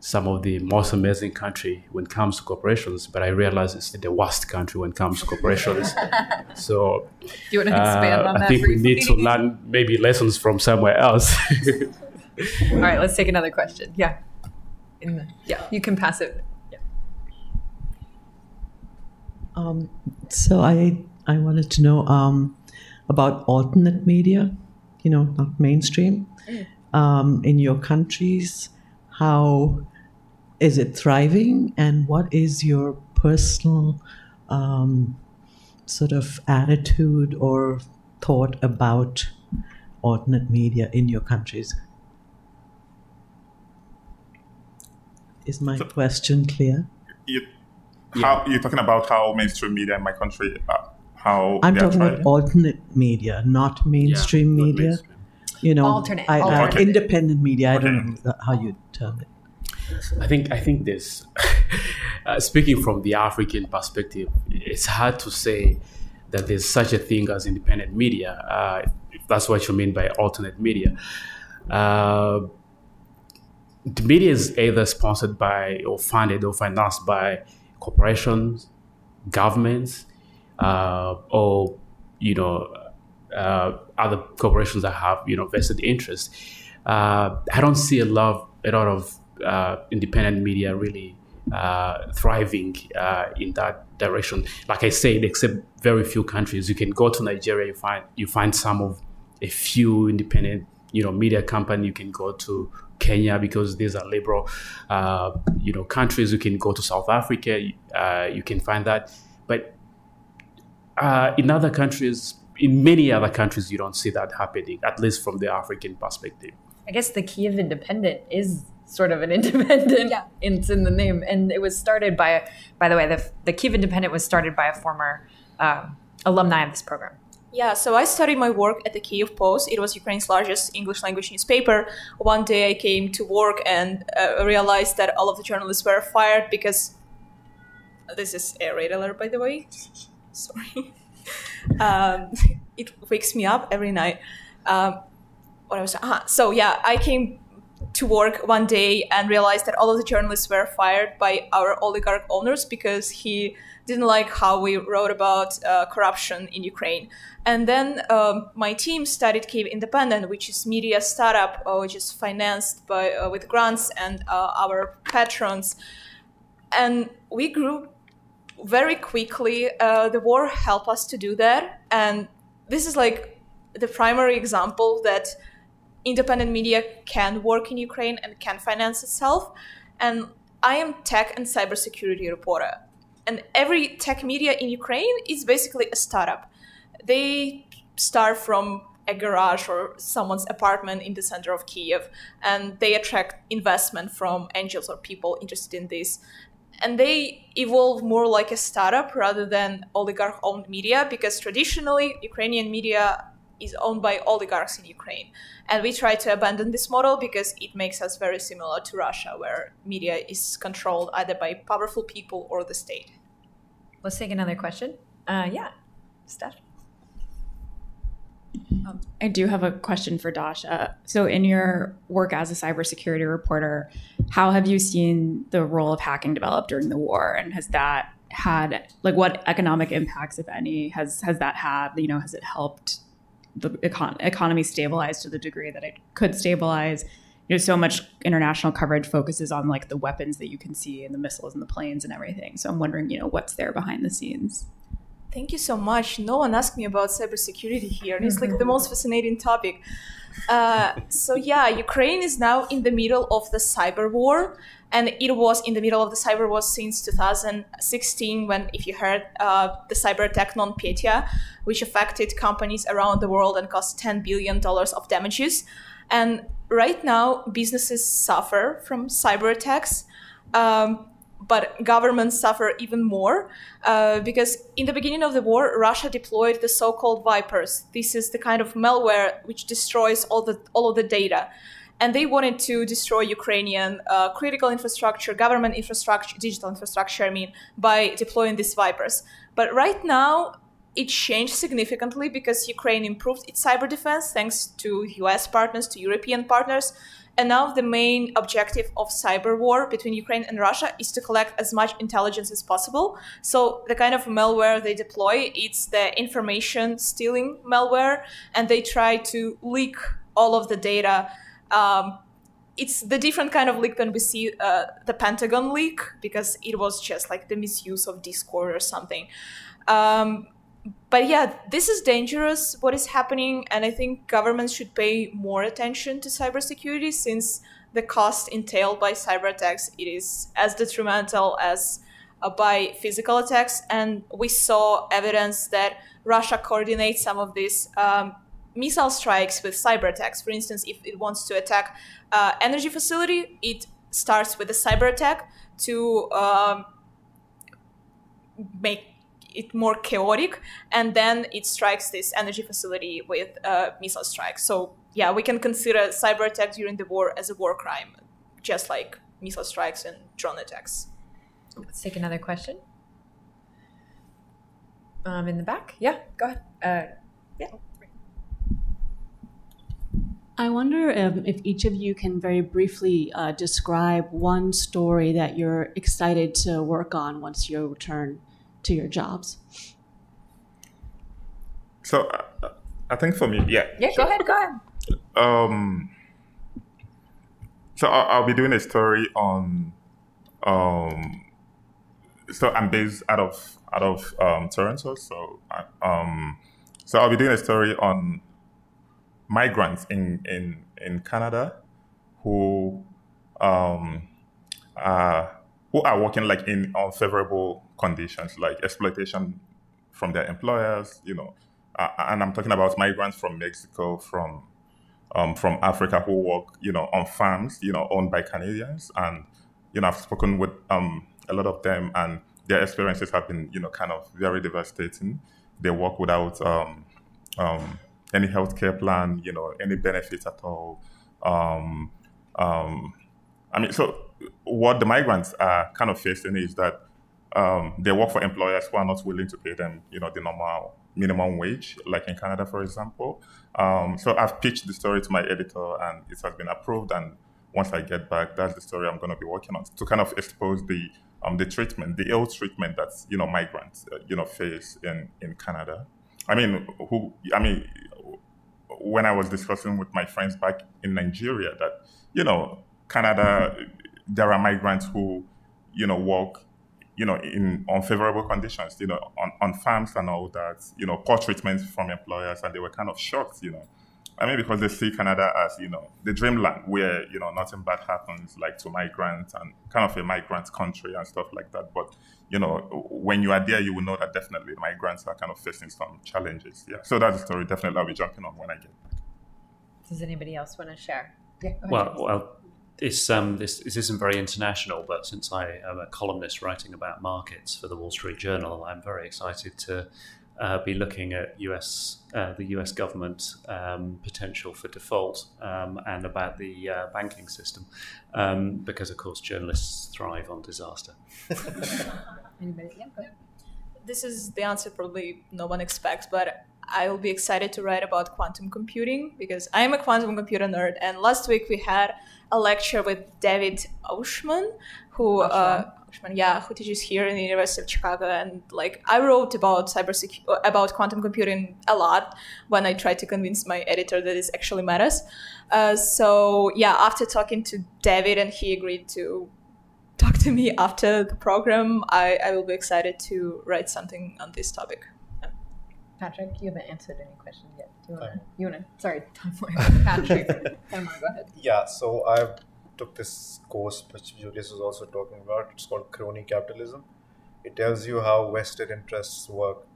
[SPEAKER 3] some of the most amazing country when it comes to corporations, but I realize it's the worst country when it comes to corporations. so
[SPEAKER 5] Do you want to expand
[SPEAKER 3] uh,
[SPEAKER 5] on that?
[SPEAKER 3] I think we need to learn maybe lessons from somewhere else.
[SPEAKER 5] All right, let's take another question. Yeah. In the, yeah, you can pass it. Yeah.
[SPEAKER 9] Um, so I I wanted to know um, about alternate media, you know, not mainstream, um, in your countries. How is it thriving, and what is your personal um, sort of attitude or thought about alternate media in your countries? Is my question clear?
[SPEAKER 2] You, how you're talking about how mainstream media in my country, uh, how
[SPEAKER 9] I'm
[SPEAKER 2] they are
[SPEAKER 9] talking about
[SPEAKER 2] thriving?
[SPEAKER 9] alternate media, not mainstream
[SPEAKER 3] not
[SPEAKER 9] media.
[SPEAKER 3] mainstream.
[SPEAKER 9] You know,
[SPEAKER 5] Alternate,
[SPEAKER 9] I, I-
[SPEAKER 2] alternate.
[SPEAKER 9] independent media. I don't know how you term it.
[SPEAKER 3] I think I think this. uh, speaking from the African perspective, it's hard to say that there's such a thing as independent media. Uh, if that's what you mean by alternate media. Uh, the media is either sponsored by or funded or financed by corporations, governments, uh, or you know uh, other corporations that have you know vested interest. Uh, I don't see a lot, a lot of uh, independent media really uh, thriving uh, in that direction. Like I said, except very few countries, you can go to Nigeria, you find you find some of a few independent you know media company. You can go to Kenya because these are liberal, uh, you know, countries. You can go to South Africa. Uh, you can find that, but uh, in other countries, in many other countries, you don't see that happening. At least from the African perspective.
[SPEAKER 5] I guess the Kyiv Independent is sort of an independent.
[SPEAKER 1] Yeah.
[SPEAKER 5] It's in the name, and it was started by. By the way, the the Kyiv Independent was started by a former um, alumni of this program.
[SPEAKER 1] Yeah, so I started my work at the Kyiv Post. It was Ukraine's largest English language newspaper. One day I came to work and uh, realized that all of the journalists were fired because this is a red alert, by the way. Sorry. um, it wakes me up every night. Um, what I was uh, so yeah, I came to work one day and realized that all of the journalists were fired by our oligarch owners because he didn't like how we wrote about uh, corruption in Ukraine. And then um, my team started Kyiv Independent, which is media startup, uh, which is financed by uh, with grants and uh, our patrons. And we grew very quickly. Uh, the war helped us to do that, and this is like the primary example that independent media can work in Ukraine and can finance itself. And I am tech and cybersecurity reporter. And every tech media in Ukraine is basically a startup. They start from a garage or someone's apartment in the center of Kiev, and they attract investment from angels or people interested in this. And they evolve more like a startup rather than oligarch owned media because traditionally Ukrainian media is owned by oligarchs in Ukraine. And we try to abandon this model because it makes us very similar to Russia, where media is controlled either by powerful people or the state.
[SPEAKER 5] Let's take another question. Uh, yeah, Steph.
[SPEAKER 10] I do have a question for Dasha. So, in your work as a cybersecurity reporter, how have you seen the role of hacking develop during the war, and has that had like what economic impacts, if any, has has that had? You know, has it helped the econ- economy stabilized to the degree that it could stabilize? You know, so much international coverage focuses on like the weapons that you can see and the missiles and the planes and everything. So, I'm wondering, you know, what's there behind the scenes.
[SPEAKER 1] Thank you so much. No one asked me about cybersecurity here. and It's like the most fascinating topic. Uh, so yeah, Ukraine is now in the middle of the cyber war, and it was in the middle of the cyber war since 2016. When, if you heard, uh, the cyber attack NotPetya, which affected companies around the world and cost 10 billion dollars of damages. And right now, businesses suffer from cyber attacks. Um, but governments suffer even more uh, because in the beginning of the war, Russia deployed the so-called Vipers. This is the kind of malware which destroys all the all of the data, and they wanted to destroy Ukrainian uh, critical infrastructure, government infrastructure, digital infrastructure. I mean, by deploying these Vipers. But right now, it changed significantly because Ukraine improved its cyber defense thanks to US partners, to European partners. And now the main objective of cyber war between Ukraine and Russia is to collect as much intelligence as possible. So the kind of malware they deploy, it's the information stealing malware, and they try to leak all of the data. Um, it's the different kind of leak than we see uh, the Pentagon leak because it was just like the misuse of Discord or something. Um, but yeah, this is dangerous. What is happening, and I think governments should pay more attention to cybersecurity since the cost entailed by cyber attacks it is as detrimental as uh, by physical attacks. And we saw evidence that Russia coordinates some of these um, missile strikes with cyber attacks. For instance, if it wants to attack uh, energy facility, it starts with a cyber attack to um, make it more chaotic, and then it strikes this energy facility with uh, missile strikes. So yeah, we can consider cyber attack during the war as a war crime, just like missile strikes and drone attacks.
[SPEAKER 5] Let's take another question. Um, in the back, yeah, go ahead. Uh, yeah.
[SPEAKER 11] I wonder um, if each of you can very briefly uh, describe one story that you're excited to work on once you return to your jobs?
[SPEAKER 2] So uh, I think for me, yeah.
[SPEAKER 5] Yeah,
[SPEAKER 2] sure.
[SPEAKER 5] go ahead, go ahead.
[SPEAKER 2] Um, so I'll, I'll, be doing a story on. Um, so I'm based out of out of um, Toronto. So um, so I'll be doing a story on migrants in in in Canada who um, uh, who are working like in unfavorable conditions, like exploitation from their employers, you know, uh, and I'm talking about migrants from Mexico, from um, from Africa who work, you know, on farms, you know, owned by Canadians, and you know, I've spoken with um, a lot of them, and their experiences have been, you know, kind of very devastating. They work without um, um, any healthcare plan, you know, any benefits at all. Um, um, I mean, so what the migrants are kind of facing is that um, they work for employers who are not willing to pay them, you know, the normal minimum wage, like in Canada, for example. Um, so I've pitched the story to my editor, and it has been approved. And once I get back, that's the story I'm going to be working on to kind of expose the um, the treatment, the ill treatment that you know migrants, uh, you know, face in in Canada. I mean, who? I mean, when I was discussing with my friends back in Nigeria, that you know, Canada, there are migrants who, you know, work you know, in unfavorable conditions, you know, on, on farms and all that, you know, poor treatment from employers, and they were kind of shocked, you know. I mean, because they see Canada as, you know, the dreamland where, you know, nothing bad happens, like to migrants and kind of a migrant country and stuff like that. But, you know, when you are there, you will know that definitely migrants are kind of facing some challenges. Yeah. So that's the story. Definitely I'll be jumping on when I get back.
[SPEAKER 5] Does anybody else want to share? Yeah,
[SPEAKER 7] well, well, this, um, this, this isn't very international, but since I am a columnist writing about markets for the Wall Street Journal, I'm very excited to uh, be looking at US uh, the US government um, potential for default um, and about the uh, banking system, um, because of course journalists thrive on disaster.
[SPEAKER 5] Anybody? Yeah,
[SPEAKER 1] this is the answer probably no one expects, but I will be excited to write about quantum computing because I am a quantum computer nerd. And last week we had a lecture with David Oshman, who uh, Awschalom, yeah, who teaches here in the University of Chicago. And like I wrote about cybersecurity, about quantum computing a lot when I tried to convince my editor that this actually matters. Uh, so yeah, after talking to David and he agreed to talk to me after the program, I, I will be excited to write something on this topic.
[SPEAKER 5] Patrick, you haven't answered any questions yet. Do you want to? You want to? Sorry, Patrick. Come on, go ahead.
[SPEAKER 6] Yeah. So I took this course which Julius was also talking about. It's called crony capitalism. It tells you how vested interests work.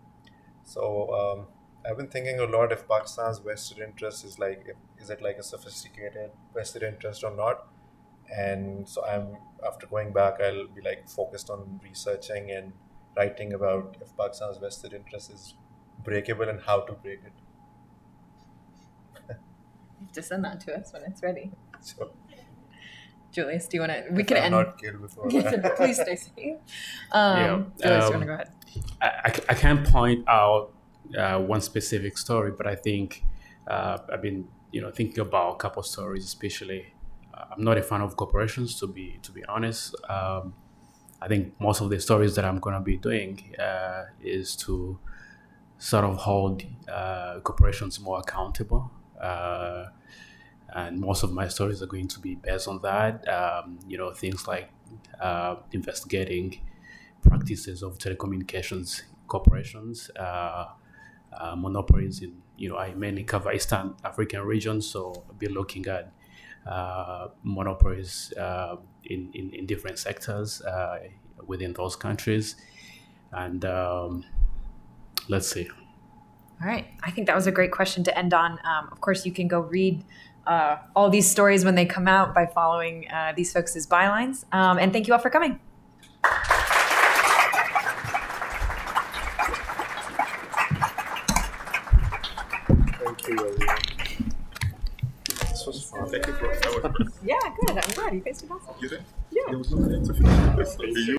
[SPEAKER 6] So um, I've been thinking a lot if Pakistan's vested interest is like, is it like a sophisticated vested interest or not? and so I'm after going back, I'll be like focused on researching and writing about if Pakistan's vested interest is breakable and how to break it.
[SPEAKER 5] You have to send that to us when it's ready.
[SPEAKER 6] So
[SPEAKER 5] Julius, do you want to? We
[SPEAKER 6] if
[SPEAKER 5] can
[SPEAKER 6] I'm
[SPEAKER 5] end.
[SPEAKER 6] not killed before.
[SPEAKER 5] Please stay safe. Um,
[SPEAKER 3] Yeah,
[SPEAKER 5] Julius, you
[SPEAKER 3] um,
[SPEAKER 5] want to go ahead?
[SPEAKER 3] I, I, I can't point out uh, one specific story, but I think uh, I've been you know thinking about a couple stories, especially. Uh, I'm not a fan of corporations, to be to be honest. Um, I think most of the stories that I'm going to be doing uh, is to sort of hold uh, corporations more accountable. Uh, and most of my stories are going to be based on that. Um, you know, things like uh, investigating practices of telecommunications corporations, uh, uh, monopolies in, you know, I mainly cover Eastern African regions, so I'll be looking at uh, monopolies in, in, in different sectors within those countries. And um, let's see.
[SPEAKER 5] All right. I think that was a great question to end on. Um, of course, you can go read uh, all these stories when they come out by following uh, these folks' bylines. Um, and thank you all for coming.
[SPEAKER 6] Thank you, everyone. This was fun.
[SPEAKER 2] Thank you, bro. That was
[SPEAKER 5] Yeah, good. I'm glad you guys did awesome.
[SPEAKER 2] You did?
[SPEAKER 5] Yeah.
[SPEAKER 2] It was lovely to finish this.